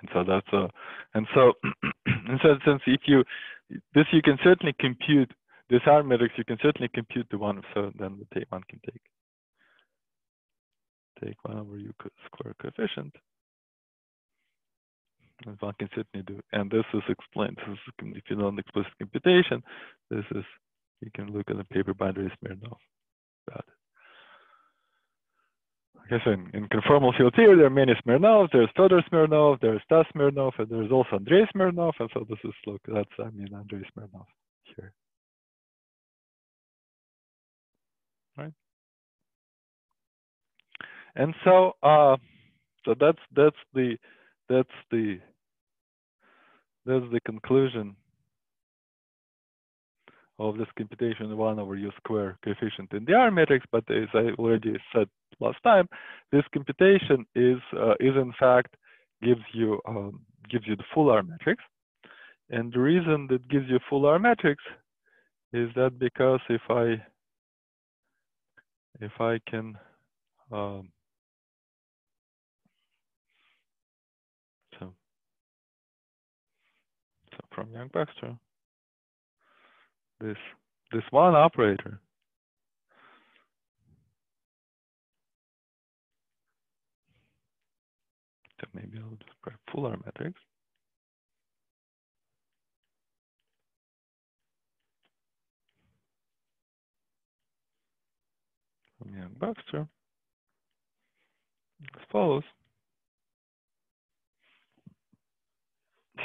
And so that's a, and so in that sense, if you, this you can certainly compute, this R matrix, you can certainly compute the one, so then the take one can take, take one over U square coefficient. And one can certainly do, and this is explained, this is, if you know an explicit computation, this is, you can look at the paper by Andrei Smirnov about it. I guess in, in conformal field theory, there are many Smirnovs. There's Fedor Smirnov, there's Stas Smirnov, and there's also Andrei Smirnov. And so this is, look, that's, I mean, Andrei Smirnov here. And so, uh, so that's, that's the, that's the, that's the conclusion of this computation 1 over u square coefficient in the R matrix, but as I already said last time, this computation is uh, is in fact gives you um, gives you the full R matrix, and the reason that gives you full R matrix is that because if I if I can um, so, so from Yang-Baxter. this this one operator so maybe I'll just grab full R matrix from Yang-Baxter as follows.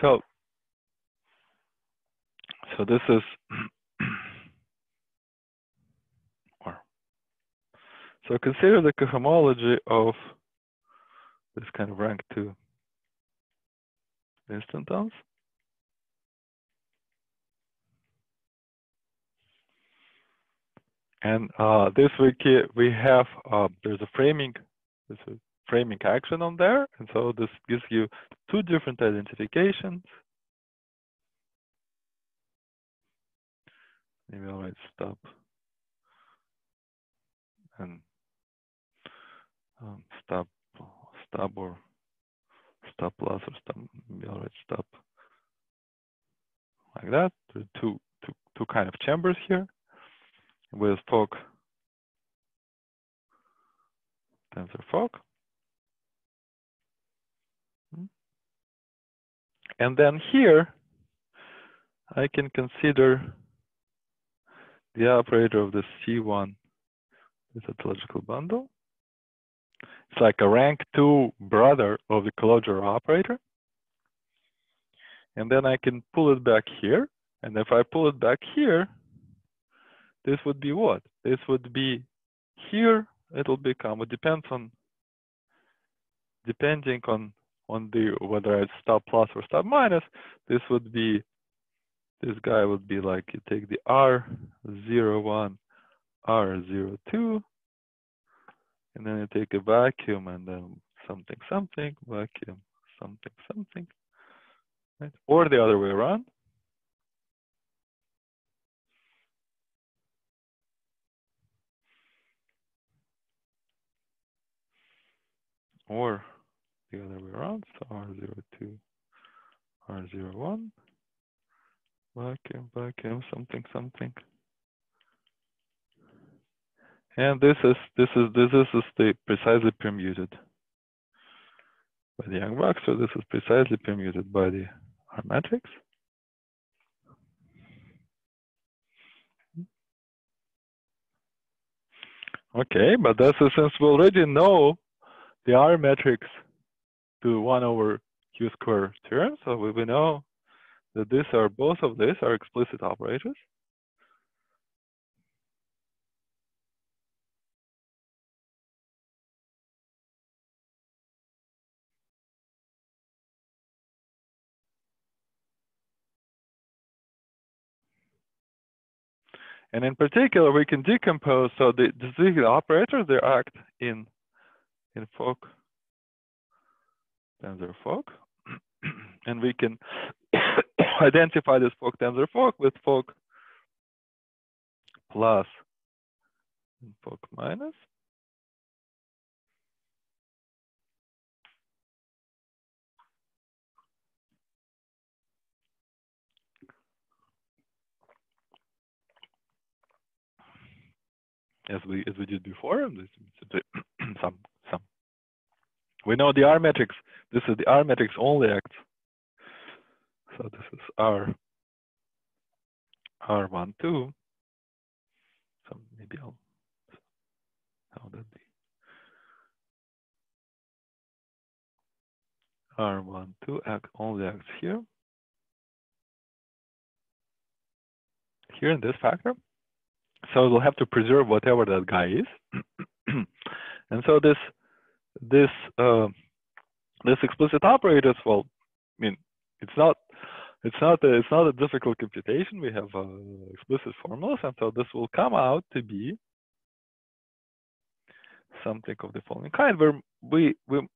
So, so this is So consider the cohomology of this kind of rank two instantons. And uh, this week we have uh, there's a framing, there's a framing action on there, and so this gives you two different identifications. Maybe I'll write stop and um, stop stub or stub plus or stub, maybe I'll write stub like that. There are two, two, two kind of chambers here with Fock tensor. Hmm. And then here, I can consider the operator of the C1 is a logical bundle. It's like a rank two brother of the closure operator. And then I can pull it back here. And if I pull it back here, this would be what? This would be here, it'll become, it depends on, depending on, on the, whether it's Stab plus or Stab minus, this would be, this guy would be like, you take the R01, R02, and then you take a vacuum and then something, something, vacuum, something, something, right? Or the other way around. Or the other way around, so R02, R01, vacuum, vacuum, something, something. And this is this is this is the precisely permuted by the young box, So this is precisely permuted by the R matrix. Okay, but that's since we already know the R matrix to one over Q square term, so we know that these are both of these are explicit operators. And in particular, we can decompose. So the, the operators, they act in, in Fock, tensor Fock. and we can identify this Fock tensor Fock with Fock plus and Fock minus. as we as we did before. some some. We know the R matrix. This is the R matrix only acts. So this is R R one two. So maybe I'll how that be R one two act only acts here. Here in this factor. So we'll have to preserve whatever that guy is. and so this this uh, this explicit operators, well, I mean, it's not it's not a, it's not a difficult computation. We have uh, explicit formulas, and so this will come out to be something of the following kind. Where we we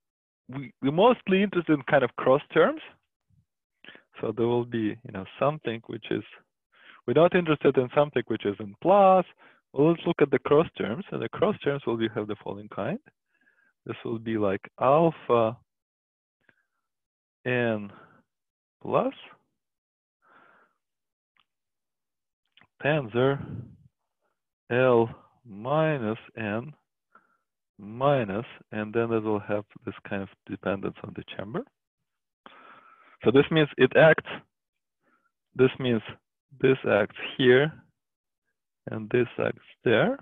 we we're mostly interested in kind of cross terms. So there will be you know something which is we're not interested in something which is in plus. Well, let's look at the cross terms. And the cross terms will be have the following kind. This will be like alpha n plus tensor L minus n minus, and then it will have this kind of dependence on the chamber. So this means it acts, this means this acts here and this acts there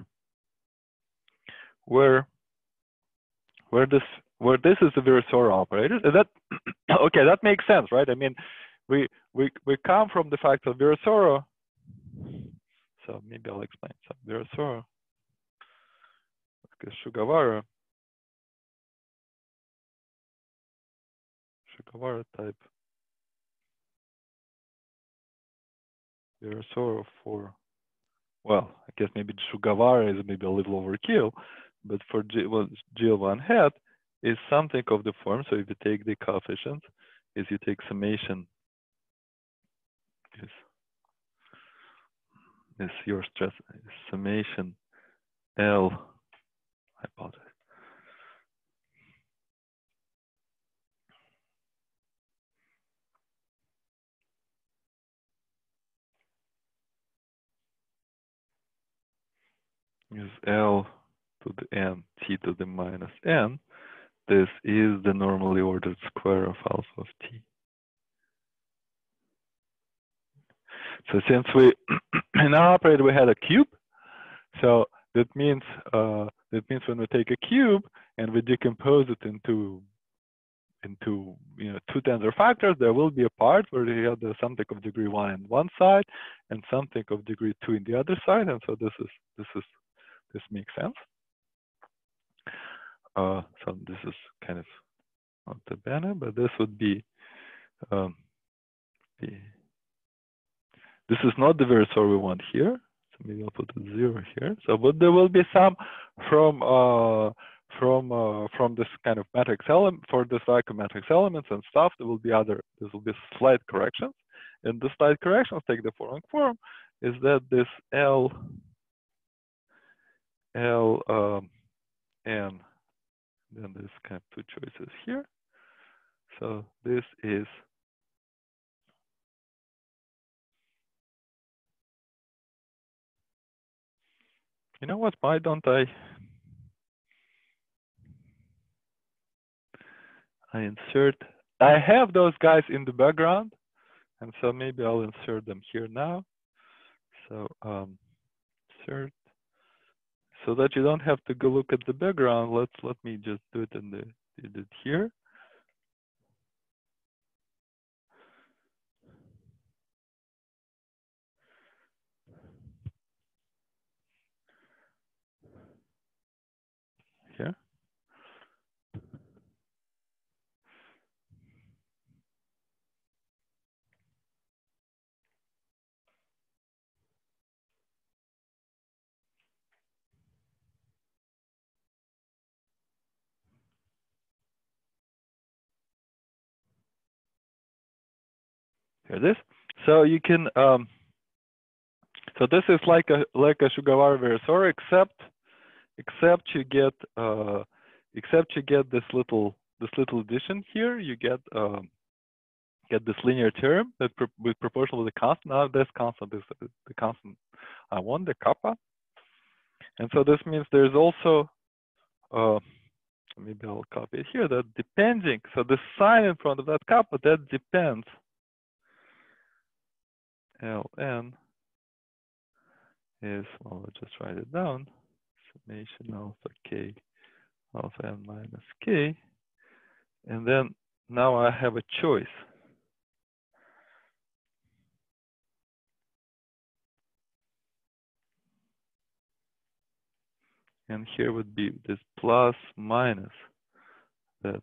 where where this where this is the Virasoro operator is that okay that makes sense right I mean we we we come from the fact of Virasoro so maybe I'll explain so Virasoro because Sugawara Sugawara type. Virasoro for, well, I guess maybe Sugawara is maybe a little overkill, but for G, well, GL1 hat is something of the form. So if you take the coefficients, is you take summation is your stress summation L hypothesis. Is L to the n, t to the minus n. This is the normally ordered square of alpha of t. So since we in our operator we had a cube, so that means uh, that means when we take a cube and we decompose it into into you know two tensor factors, there will be a part where you have something of degree one in one side and something of degree two in the other side, and so this is this is this makes sense. Uh, so this is kind of not the banner, but this would be um, the this is not the Virasoro we want here. So maybe I'll put a zero here. So, but there will be some from uh, from uh, from this kind of matrix element for this vacuum matrix elements and stuff. There will be other. There will be slight corrections, and the slight corrections take the following form: is that this L L um, N, then there's kind of two choices here. So this is You know what? Why don't I? I insert. I have those guys in the background, and so maybe I'll insert them here now. So um, insert, so that you don't have to go look at the background. Let's let me just do it in the did it here. here. Here it is. So you can, um, so this is like a like a Sugawara Virasoro, except except you get uh, except you get this little this little addition here. You get um, get this linear term that with proportional to the constant. Now this constant is the constant I want, the kappa. And so this means there's also uh, maybe I'll copy it here. That depending, so the sign in front of that kappa that depends ln is well, I'll just write it down summation alpha k alpha n minus k. And then now I have a choice. And here would be this plus minus that.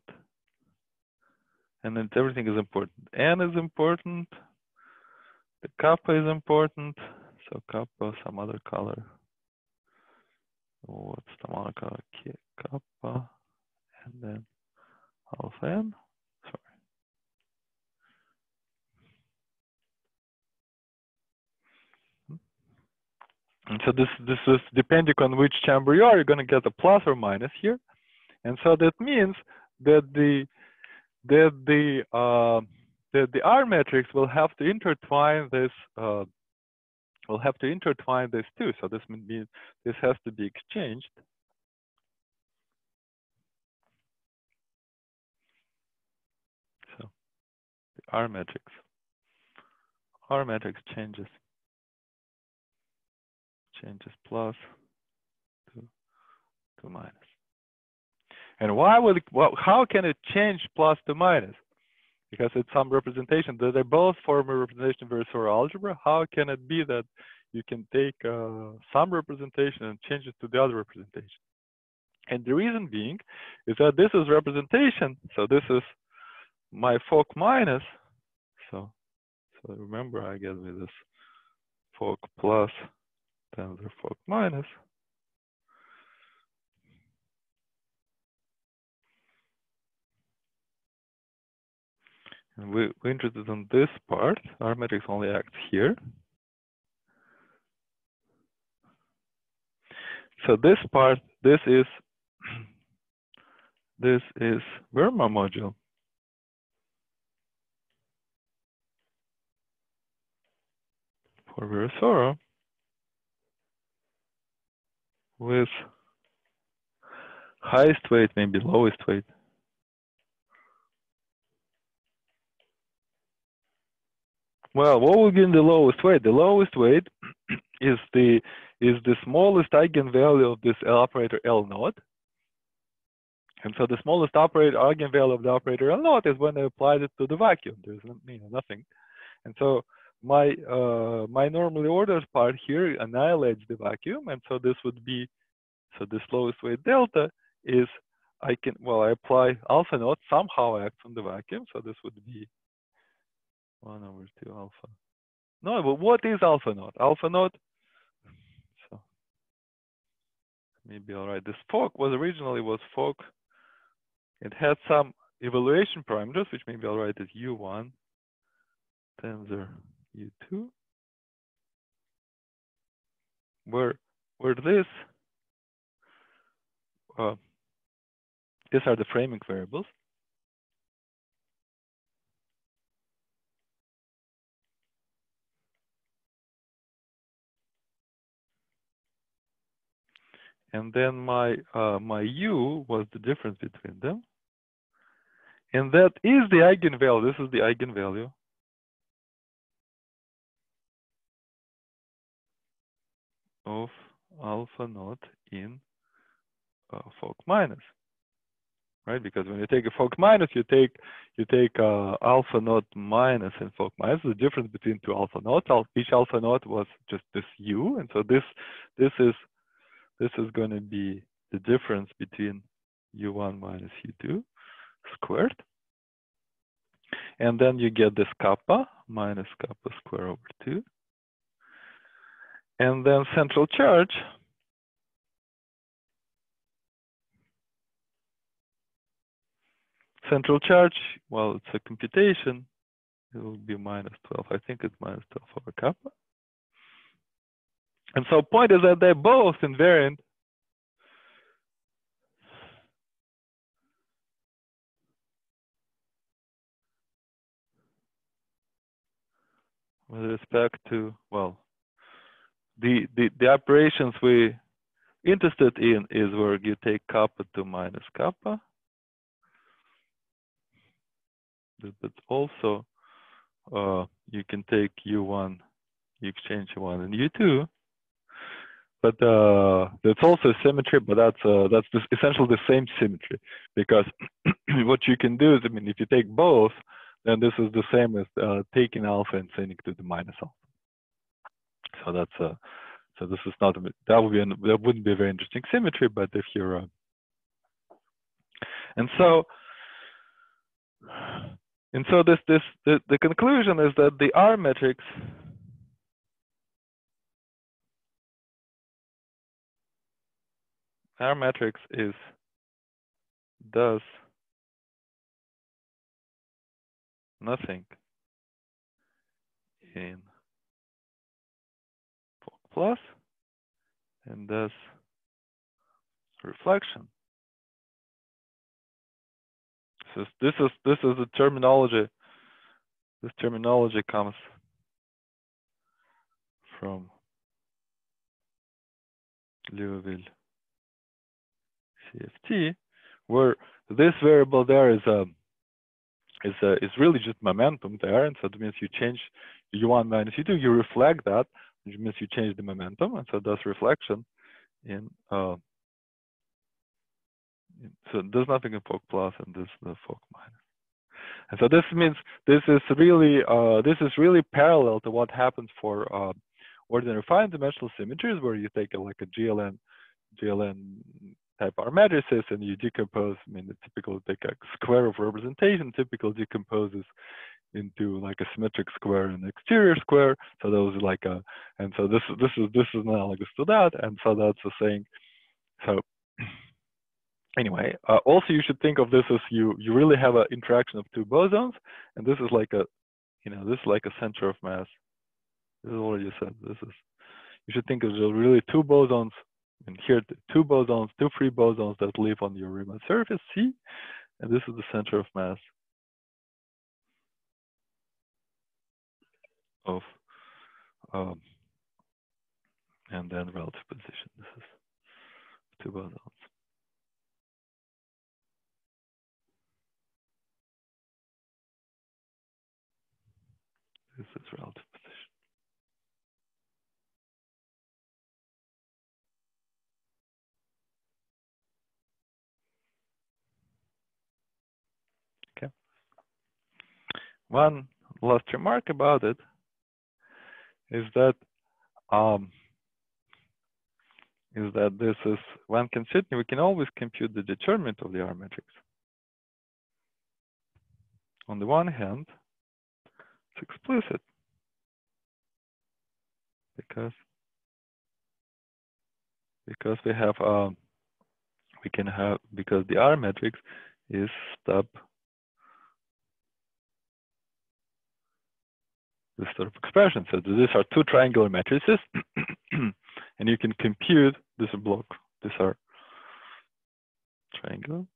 And then everything is important. N is important. The kappa is important. So kappa, some other color what's the? K kappa and then alpha n. Sorry. And so this this is depending on which chamber you are, you're going to get a plus or minus here, and so that means that the that the uh, that the R matrix will have to intertwine this uh, we'll have to intertwine these two. So this means this has to be exchanged. So the R matrix, R matrix changes, changes plus to, to minus. And why would, well, how can it change plus to minus? Because it's some representation that they both form a representation Virasoro algebra. How can it be that you can take uh, some representation and change it to the other representation? And the reason being is that this is representation. So this is my Fock minus. So, so remember I get with this Fock plus tensor Fock minus. And we, we're interested in this part. R matrix only acts here. So this part, this is this is Verma module. For Virasoro, with highest weight, maybe lowest weight. Well, what will be the lowest weight? The lowest weight is the is the smallest eigenvalue of this L operator L naught. And so the smallest operator eigenvalue of the operator L naught is when I applied it to the vacuum. There's you know, nothing. And so my uh, my normally ordered part here annihilates the vacuum. And so this would be, so this lowest weight delta is, I can, well, I apply alpha naught somehow acts on the vacuum. So this would be 1 over 2 alpha. No, but what is alpha naught? Alpha naught, so maybe I'll write this Fock was originally was Fock. It had some evaluation parameters, which maybe I'll write as U1 tensor U2, where, where this, uh, these are the framing variables. And then my uh, my u was the difference between them. And that is the eigenvalue. This is the eigenvalue. of alpha naught in uh, Fock minus, right? Because when you take a Fock minus, you take you take uh, alpha naught minus and Fock minus. The difference between two alpha naught. Each alpha naught was just this u, and so this this is this is going to be the difference between u1 minus u2 squared. And then you get this kappa minus kappa square over 2. And then central charge central charge, well, it's a computation. It will be minus 12. I think it's minus 12 over kappa. And so point is that they're both invariant with respect to, well, the, the, the operations we interested in is where you take kappa to minus kappa. But also, uh, you can take U1, you exchange U1 and U2 but uh, that's also symmetry, but that's uh, that's essentially the same symmetry because what you can do is, I mean, if you take both, then this is the same as uh, taking alpha and sending to the minus alpha. So that's uh, so this is not that would be an, that wouldn't be a very interesting symmetry, but if you're uh, and so and so this this the, the conclusion is that the R matrix R matrix is does nothing in plus and does reflection. So this is this is the terminology. This terminology comes from Liouville CFT, where this variable there is a um, is a, is really just momentum there, and so that means you change u1 minus u2, you reflect that, which means you change the momentum, and so that's reflection in uh, so there's nothing in Fock plus and this the Fock minus. And so this means this is really uh, this is really parallel to what happens for uh, ordinary fine dimensional symmetries, where you take a, like a GLN GLN type R matrices and you decompose, I mean, the typical take a square of representation typically decomposes into like a symmetric square and exterior square. So those are like a, and so this this is this is analogous to that. And so that's the saying. So anyway, uh, also you should think of this as you you really have an interaction of two bosons, and this is like a, you know, this is like a center of mass. This is what you said. This is you should think of really two bosons and here two bosons, two free bosons that live on your Riemann surface C, and this is the center of mass of um, and then relative position. This is two bosons. This is relative position. Okay. One last remark about it is that um, is that this is when considering we can always compute the determinant of the R matrix. On the one hand, it's explicit because because we have um we can have because the R matrix is Stab this sort of expression. So these are two triangular matrices, and you can compute this block. These are triangle.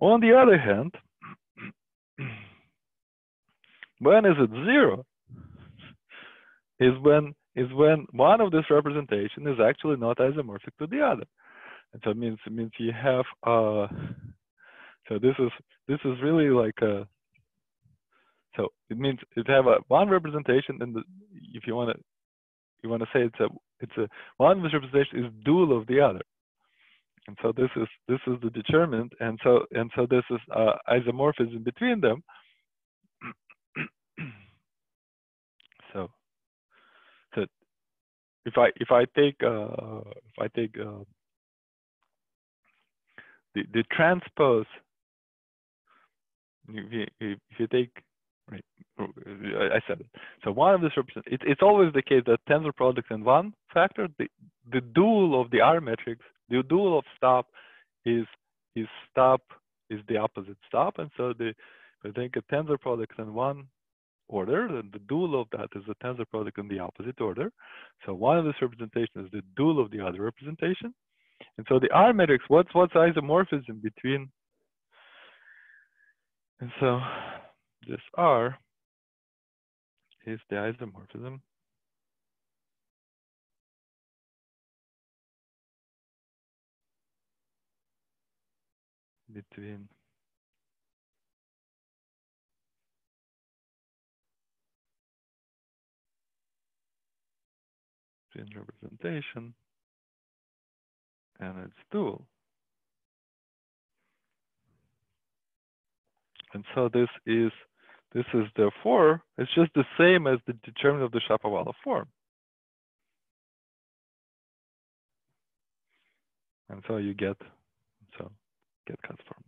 On the other hand, when is it zero? Is when is when one of this representation is actually not isomorphic to the other. And so it means it means you have uh so this is this is really like a so it means it have a one representation and if you want to you want to say it's a it's a one representation is dual of the other. And so this is this is the determinant and so and so this is uh, isomorphism between them. So so if i if i take uh if i take uh the the transpose if you, if you take right oh, i said it so one of this represent it, it's always the case that tensor products in one factor the the dual of the r matrix the dual of stop is is stop is the opposite stop, and so the if I think a tensor product in one order, then the dual of that is a tensor product in the opposite order. So one of this representation is the dual of the other representation. And so the R matrix, what's what's isomorphism between? And so this R is the isomorphism between representation and its dual. And so this is this is therefore it's just the same as the determinant of the Shapovalov form. And so you get so get cut form.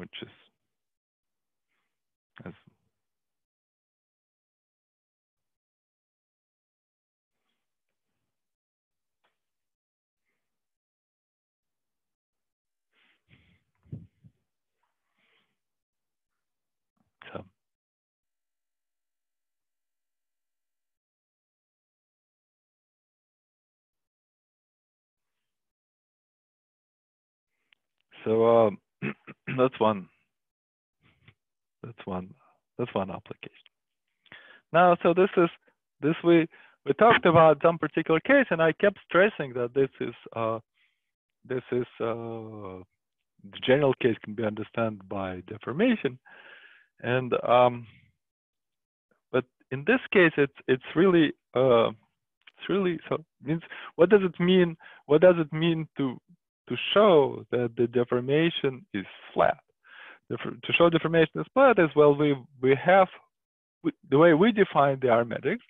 Which is as so So um, that's one. That's one. That's one application. Now, so this is this we we talked about some particular case, and I kept stressing that this is uh, this is uh, the general case can be understood by deformation, and um, but in this case, it's it's really uh, it's really so means what does it mean? What does it mean to to show that the deformation is flat. To show deformation is flat as well, we, we have, the way we define the matrix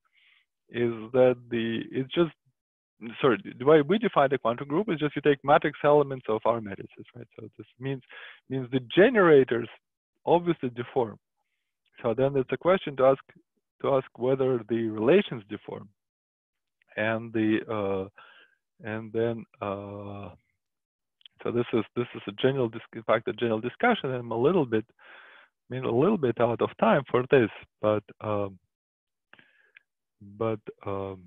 is that the, it's just, sorry, the way we define the quantum group is just you take matrix elements of R matrices, right? So this means, means the generators obviously deform. So then it's a question to ask, to ask whether the relations deform. And the, uh, and then, uh, so this is this is a general, in fact, a general discussion. And I'm a little bit, I mean, a little bit out of time for this, but um, but um,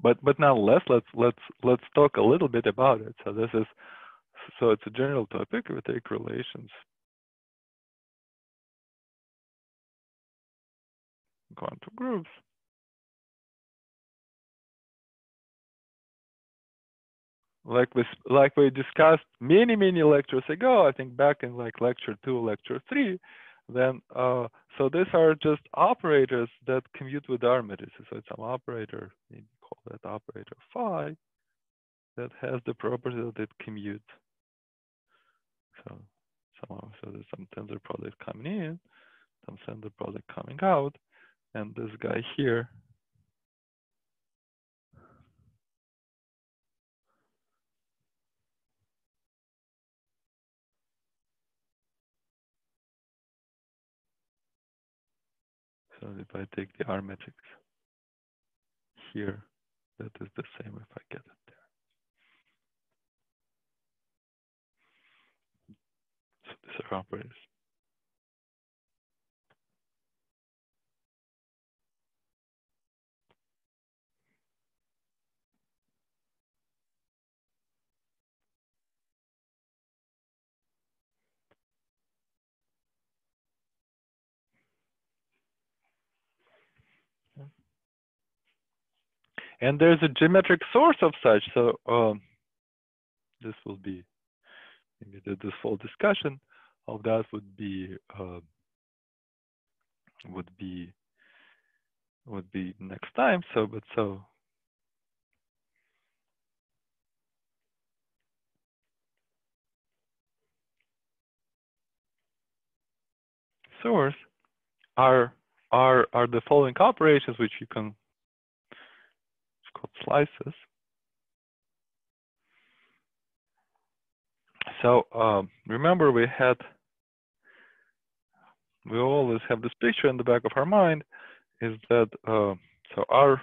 but but nonetheless, let's let's let's talk a little bit about it. So this is so it's a general topic. We take relations quantum groups. Like we like we discussed many many lectures ago, I think back in like lecture two, lecture three, then uh, so these are just operators that commute with R matrices. So it's some operator, maybe call that operator phi, that has the property that it commutes. So, somehow so there's some tensor product coming in, some tensor product coming out, and this guy here If I take the R matrix here, that is the same if I get it there. So these are operators. And there's a geometric source of such. So um, this will be maybe the, this full discussion of that would be uh, would be would be next time. So, but so source are are are the following operations which you can called slices. So um, remember we had, we always have this picture in the back of our mind is that, uh, so our,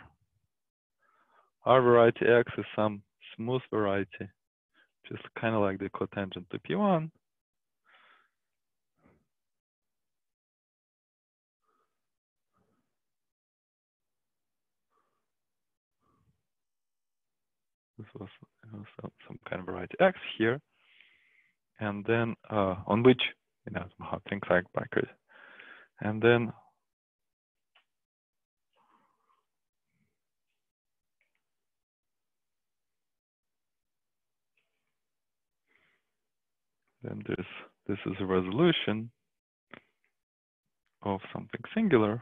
our variety X is some smooth variety, just kind of like the cotangent to P1. Know, some, kind of variety x here, and then uh, on which you know somehow things like backwards, and then then this this is a resolution of something singular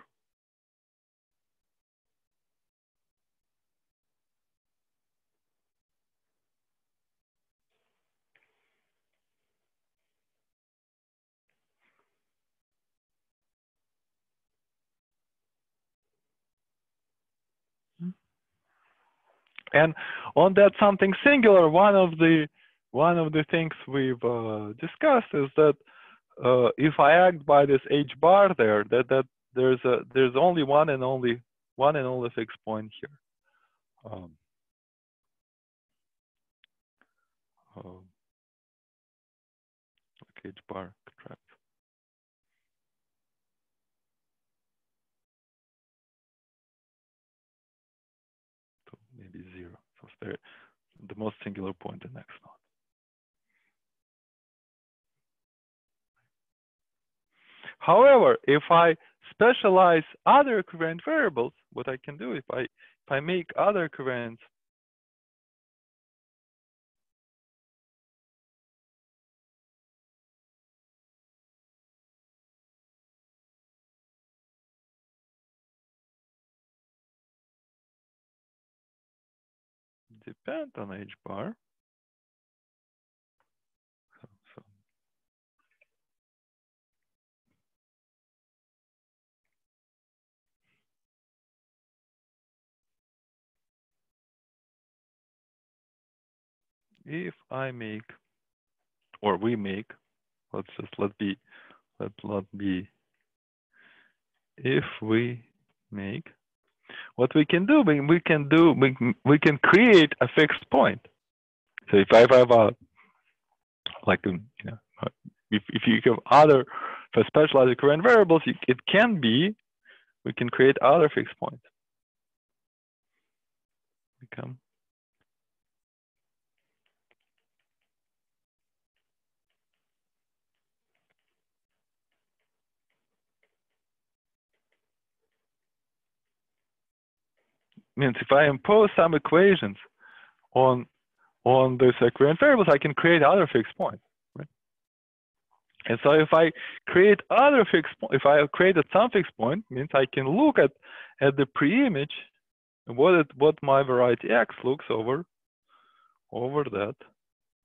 And on that something singular, one of the one of the things we've uh, discussed is that uh, if I act by this h bar there, that that there's a there's only one and only one and only fixed point here. Um, um, h bar it's the most singular point in X naught. However, if I specialize other equivariant variables, what I can do if I if I make other covariants depend on h bar. So, so. If I make, or we make, let's just let be, let let be, if we make what we can do, we, we can do, we, we can create a fixed point. So if I have a, like, um, you know, if, if you have other, for specialized current variables, it can be, we can create other fixed points. Become means if I impose some equations on on these equivariant variables, I can create other fixed points. Right? And so if I create other fixed point, if I created some fixed point, means I can look at at the pre-image what it, what my variety x looks over over that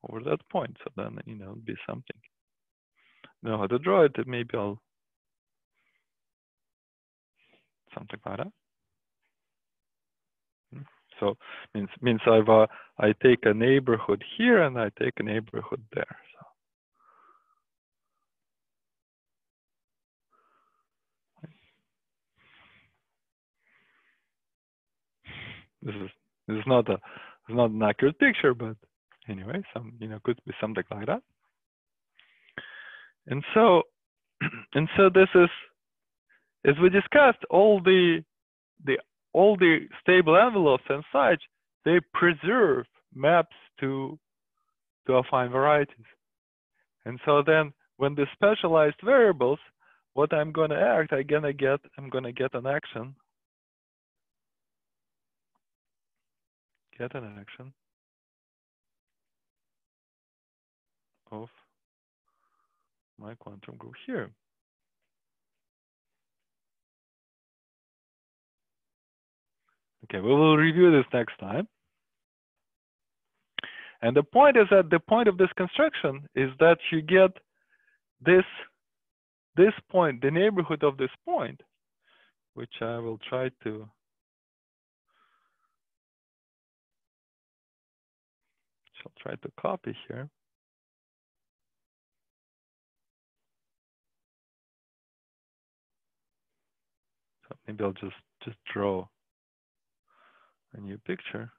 over that point. So then you know it'll be something. Know how to draw it? Maybe I'll something like that. So means means I've uh, I take a neighborhood here and I take a neighborhood there. So this is this is not a it's not an accurate picture, but anyway, some you know could be something like that. And so and so this is as we discussed, all the the all the stable envelopes and such, they preserve maps to to affine varieties. And so then when the specialized variables, what I'm going to act, I'm to get I'm going to get an action. Get an action of my quantum group here. Okay, we will review this next time. And the point is that the point of this construction is that you get this, this point, the neighborhood of this point, which I will try to shall try to copy here. So maybe I'll just just draw a new picture.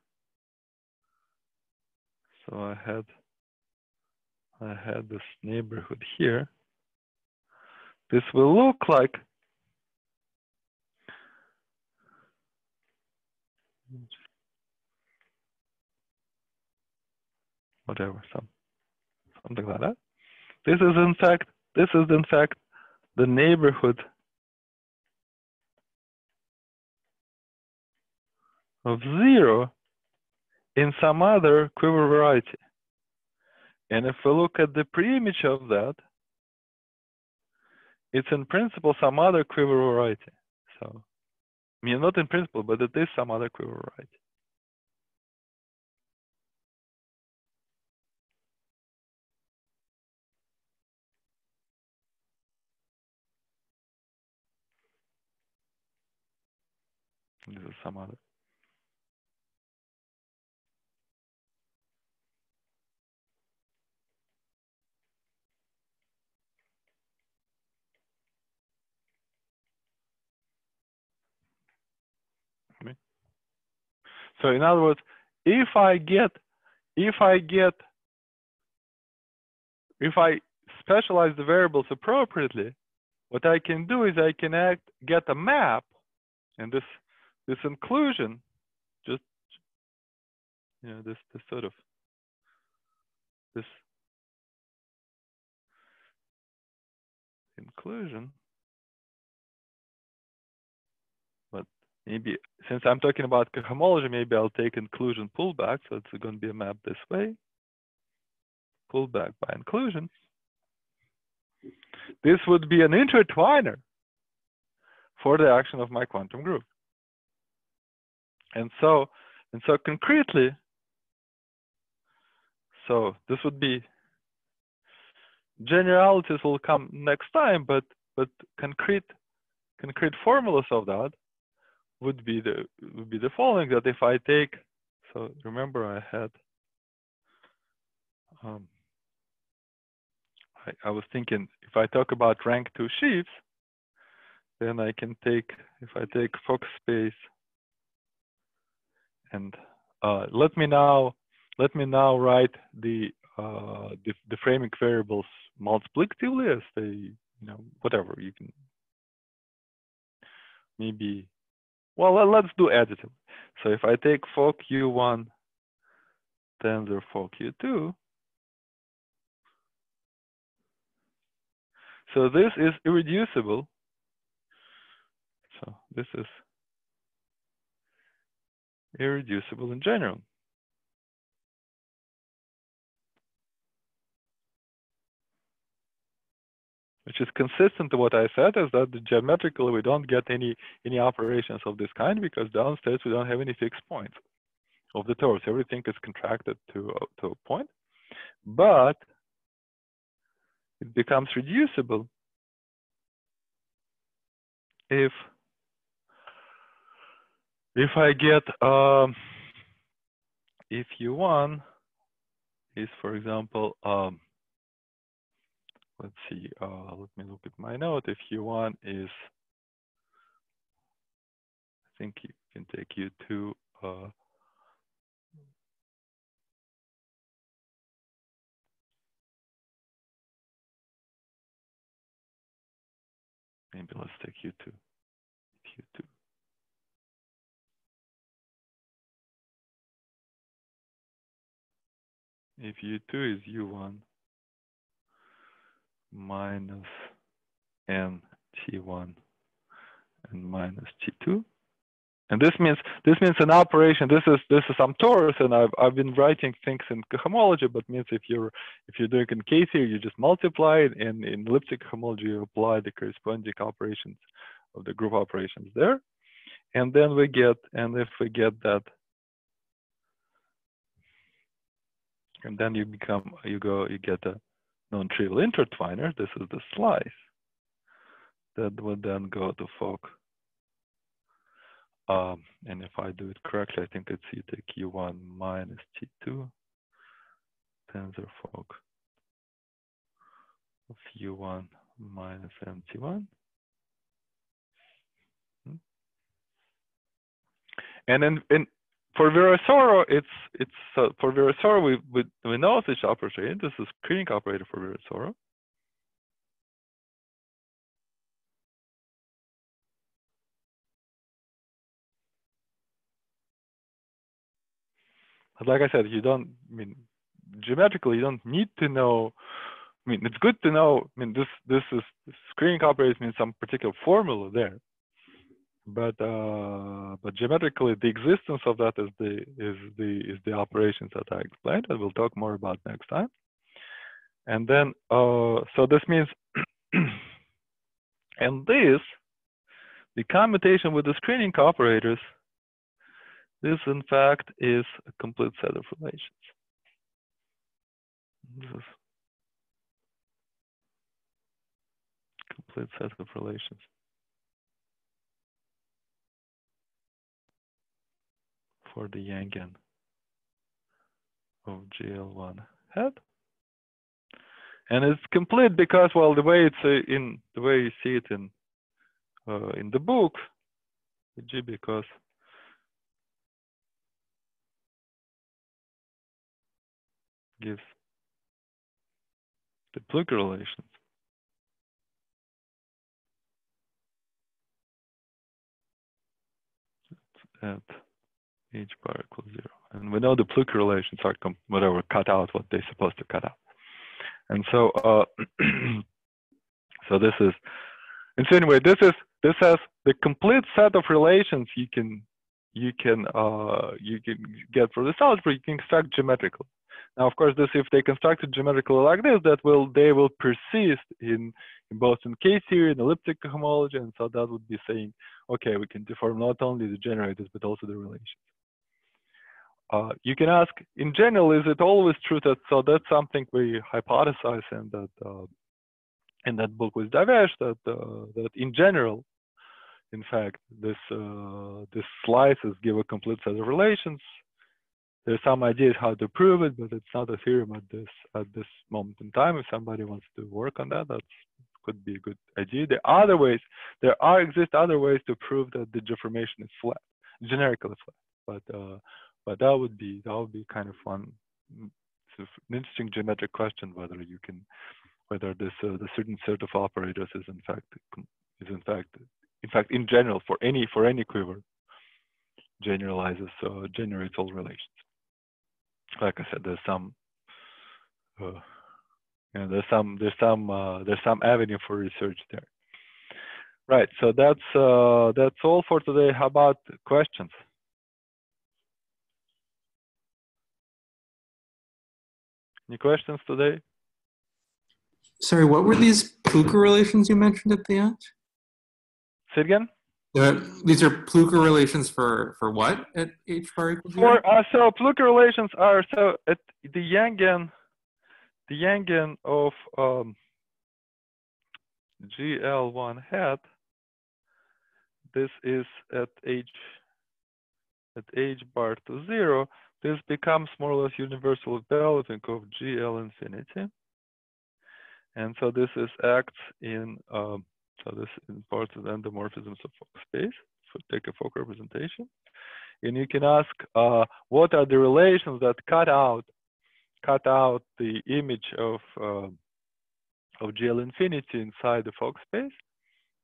So I had I had this neighborhood here. This will look like whatever, some something like that. This is in fact this is in fact the neighborhood of zero in some other quiver variety. And if we look at the preimage of that, it's in principle some other quiver variety. So, I mean, not in principle, but it is some other quiver variety. This is some other. So in other words, if I get, if I get, if I specialize the variables appropriately, what I can do is I can act, get a map, and this this inclusion, just you know, this this sort of this inclusion maybe since I'm talking about cohomology, maybe I'll take inclusion pullback. So it's going to be a map this way. Pullback by inclusion. This would be an intertwiner for the action of my quantum group. And so, and so concretely, so this would be generalities will come next time, but but concrete concrete formulas of that would be the would be the following that if I take so remember I had um, I, I was thinking if I talk about rank two sheaves then I can take if I take Fock space and uh, let me now let me now write the uh, the, the framing variables multiplicatively as they you know whatever you can maybe well, let's do additive. So if I take Fock U1 tensor Fock U2, so this is irreducible. So this is irreducible in general. Which is consistent to what I said is that geometrically we don't get any any operations of this kind because downstairs we don't have any fixed points of the torus. Everything is contracted to, to a point, but it becomes reducible if if I get um, if U1 is, for example, um, let's see, uh, let me look at my note. If U1 is, I think you can take U2 uh, maybe let's take U2. U2. if u2 is u1 minus n t1 and minus t2 and this means this means an operation this is this is some torus and i've i've been writing things in cohomology but means if you're if you're doing in k theory you just multiply it and in elliptic cohomology you apply the corresponding operations of the group operations there. And then we get and if we get that and then you become you go you get a non-trivial intertwiner this is the slice that would then go to Fock um, and if I do it correctly I think it's you take u1 minus t2 tensor Fock of u1 minus mt1 hmm. and then in for Virasoro, it's it's uh, for Virasoro we, we we know this operator. This is screening operator for Virasoro. But like I said, you don't I mean geometrically you don't need to know. I mean, it's good to know. I mean, this this is screening operators means some particular formula there but uh, but geometrically the existence of that is the is the is the operations that I explained and we'll talk more about next time. And then uh, so this means and this the commutation with the screening operators this in fact is a complete set of relations. This is complete set of relations. For the Yangian of GL1 hat. And it's complete because, well, the way it's uh, in the way you see it in uh, in the book, G because gives the Plücker relations. At h bar equals zero. And we know the Plücker relations are whatever cut out what they're supposed to cut out. And so, uh, so this is, and so anyway, this is this has the complete set of relations you can you can uh, you can get for this algebra. You can construct geometrically. Now, of course, this if they construct it geometrically like this, that will they will persist in, in both in K theory and elliptic homology, and so that would be saying, okay, we can deform not only the generators but also the relations. Uh, you can ask, in general, is it always true that, so that's something we hypothesize in that, uh, in that book with Davesh, that, uh, that in general, in fact, this, uh, this slices give a complete set of relations. There's some ideas how to prove it, but it's not a theorem at this, at this moment in time. If somebody wants to work on that, that could be a good idea. There are other ways, there are exist other ways to prove that the deformation is flat, generically flat, but uh, but that would be that would be kind of fun. It's an interesting geometric question whether you can whether this uh, the certain set of operators is in fact is in fact in fact in general for any for any quiver generalizes uh, generates all relations. Like I said, there's some uh, you know, there's some there's some uh, there's some avenue for research there. Right. So that's uh, that's all for today. How about questions? Any questions today? Sorry, what were these Plücker relations you mentioned at the end? Say again. Uh, these are Plücker relations for for what at h bar equals zero? For uh, so Plücker relations are so at the Yangian, the Yangian of um, GL1 hat. This is at h at h bar to zero. This becomes more or less universal value of GL infinity. And so this is acts in um, so this is part of the endomorphisms of space. So take a Fock representation. And you can ask uh, what are the relations that cut out cut out the image of uh, of GL infinity inside the Fock space.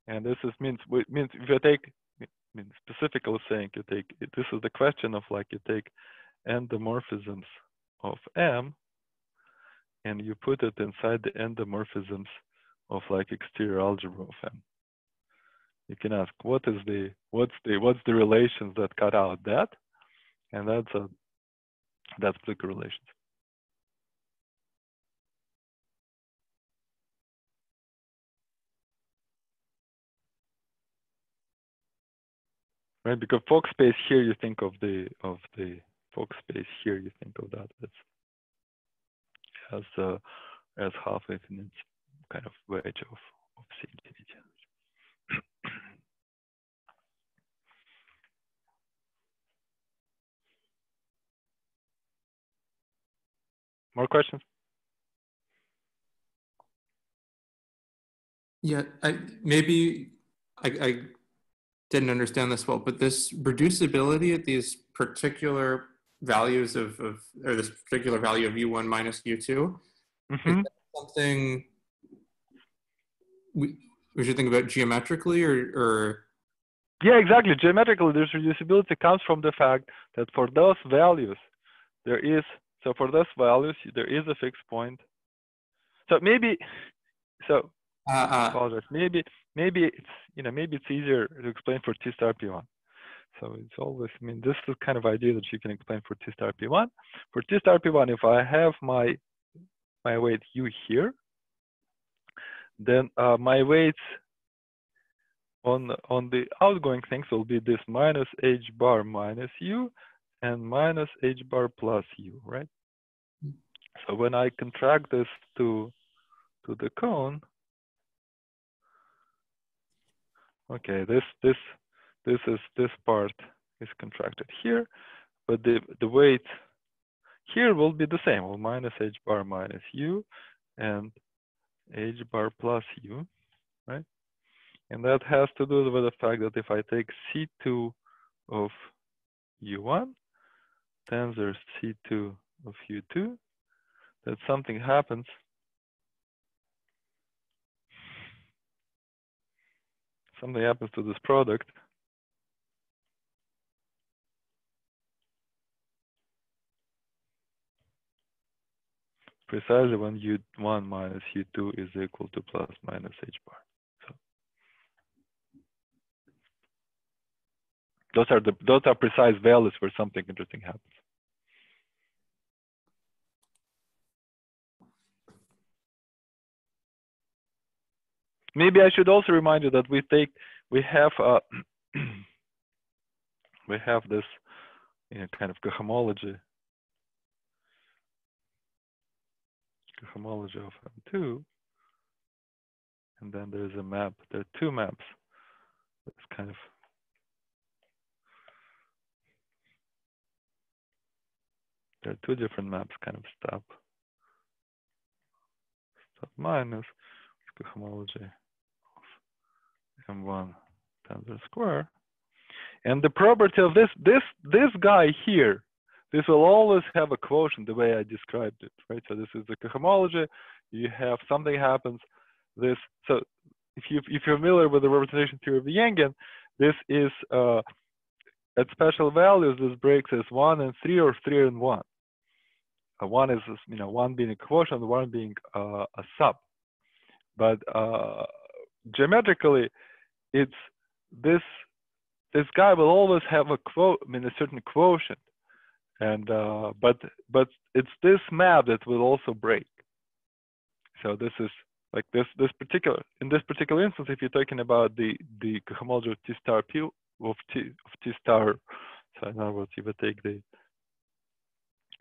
And this is means means if you take mean specifically saying you take this is the question of like you take endomorphisms of M and you put it inside the endomorphisms of like exterior algebra of M. You can ask what is the what's the what's the relations that cut out that, and that's a that's Plücker relations. Right, because Fock space here you think of the of the Fock space here you think of that as as uh, as half infinite kind of wedge of, of C infinity. More questions? Yeah, I, maybe I, I didn't understand this well, but this reducibility at these particular values of, of or this particular value of u1 minus u2 mm-hmm. something we, we should think about geometrically or, or? Yeah exactly. Geometrically this reducibility comes from the fact that for those values there is so for those values there is a fixed point. So maybe so uh, uh, apologize. Maybe maybe it's you know maybe it's easier to explain for t star p1 so it's always, I mean, this is kind of idea that you can explain for T star P1. For T star P1, if I have my, my weight U here, then uh, my weights on, on the outgoing things will be this minus H bar minus U and minus H bar plus U, right? So when I contract this to, to the cone, okay, this, this, this is this part is contracted here, but the, the weight here will be the same, well, minus h bar minus u and h bar plus u, right? And that has to do with the fact that if I take C2 of U1, tensor C2 of U2, that something happens something happens to this product precisely when u1 minus u2 is equal to plus minus h bar. So those are the those are precise values where something interesting happens. Maybe I should also remind you that we take we have uh, we have this you know, kind of cohomology homology of M2. And then there's a map. There are two maps. It's kind of there are two different maps, kind of Stab Stab minus homology of M1 tensor square. And the property of this this this guy here this will always have a quotient the way I described it, right? So this is the cohomology. You have something happens. This so if you if you're familiar with the representation theory of the Yangian, this is uh, at special values. This breaks as one and three or three and one. Uh, one is you know one being a quotient, one being uh, a sub. But uh, geometrically, it's this this guy will always have a quote, I mean a certain quotient and uh, but but it's this map that will also break. So this is like this this particular in this particular instance, if you're talking about the the cohomology of T star P of T of T star, so in other words, you take the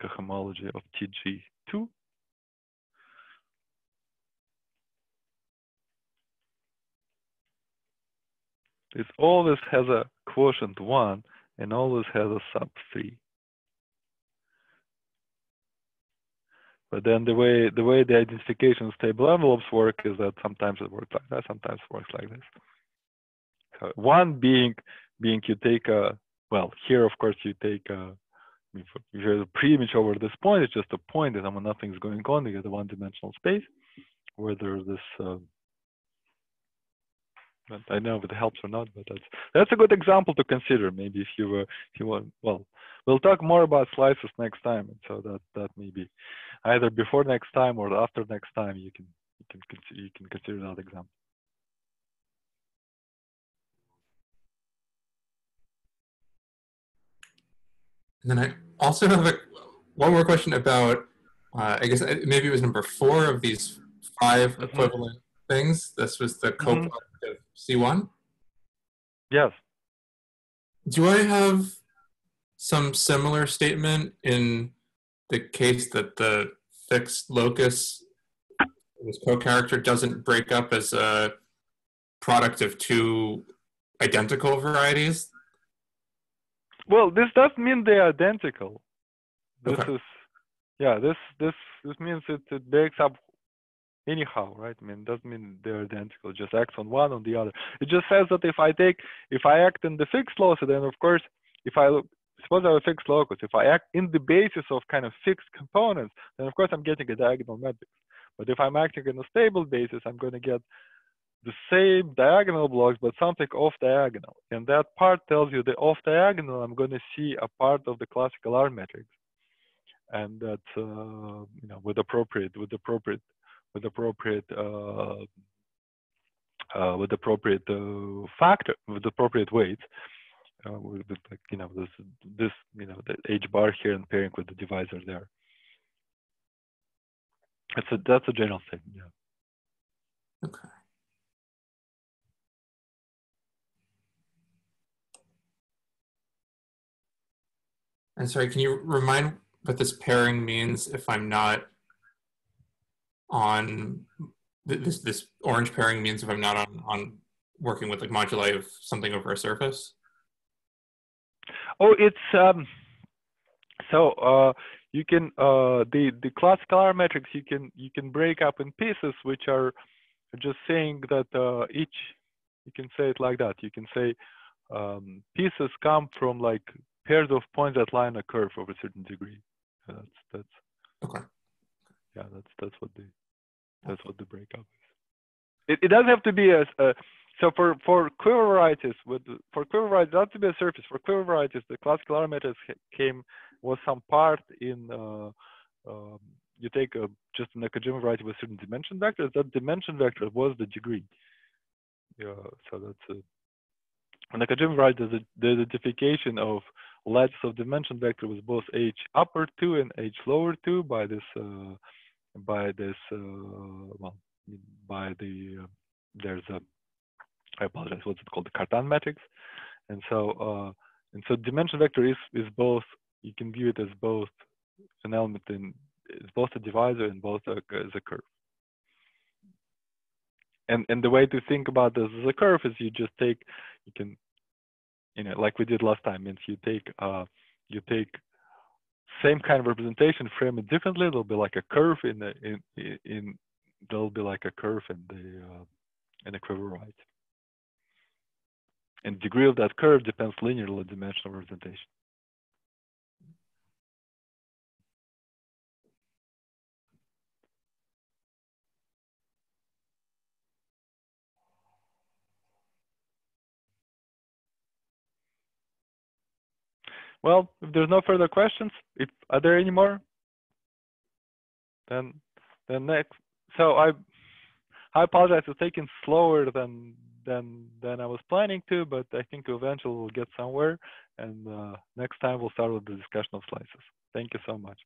cohomology of TG2 This always has a quotient 1 and always has a sub 3. But then the way the way the identification stable envelopes work is that sometimes it works like that, sometimes it works like this. So one being being you take a well here of course you take a if you have a pre-image over this point, it's just a point that and nothing's going on. You get a one-dimensional space where there's this uh, but I know if it helps or not, but that's that's a good example to consider. Maybe if you uh, if you want, well, we'll talk more about slices next time, and so that that maybe either before next time or after next time you can you can consider you can consider that example. And then I also have a, one more question about, uh, I guess uh, maybe it was number four of these 5 mm -hmm. equivalent things. This was the co mm -hmm. C1? Yes. Do I have some similar statement in the case that the fixed locus, this co-character, doesn't break up as a product of two identical varieties? Well, this doesn't mean they're identical. This okay. is, yeah, this this this means it, it breaks up anyhow, right? I mean, it doesn't mean they're identical, just acts on one on the other. It just says that if I take, if I act in the fixed locus, then of course, if I look, suppose I have a fixed locus, if I act in the basis of kind of fixed components, then of course I'm getting a diagonal matrix. But if I'm acting in a stable basis, I'm going to get the same diagonal blocks, but something off diagonal. And that part tells you the off diagonal, I'm going to see a part of the classical R matrix. And that, uh, you know, with appropriate, with appropriate with appropriate uh, uh, with appropriate uh, factor with appropriate weight, uh, with, like you know this this you know the h bar here and pairing with the divisor there. That's a that's a general thing yeah. Okay. And sorry can you remind what this pairing means if i'm not on this this orange pairing means if I'm not on on working with like moduli of something over a surface? Oh, it's um, so uh, you can uh, the the classical R matrix you can you can break up in pieces which are just saying that uh, each you can say it like that. You can say um, pieces come from like pairs of points that line a curve of a certain degree. That's that's okay yeah, that's that's what the that's what the breakup is. It it doesn't have to be a, a so for for quiver varieties with for quiver varieties not to be a surface for quiver varieties the classical matrix came was some part in uh, um, you take a, just an Nakajima variety with certain dimension vectors that dimension vector was the degree. Yeah, so that's a Nakajima variety the, the identification of lattice of dimension vector with both h upper 2 and h lower 2 by this uh, by this uh, well by the uh, there's a I apologize what's it called? The Cartan matrix. And so uh, and so dimension vector is is both you can view it as both an element in it's both a divisor and both a, as a curve. And and the way to think about this as a curve is you just take you can you know like we did last time means you take uh you take same kind of representation, frame it differently. There'll be like a curve in the in in there'll be like a curve in the uh, in the quiver right. And degree of that curve depends linearly on dimensional representation. Well, if there's no further questions, if are there any more? Then, then next. So I, I apologize. It's taking slower than than than I was planning to, but I think eventually we'll get somewhere. And uh, next time we'll start with the discussion of slices. Thank you so much.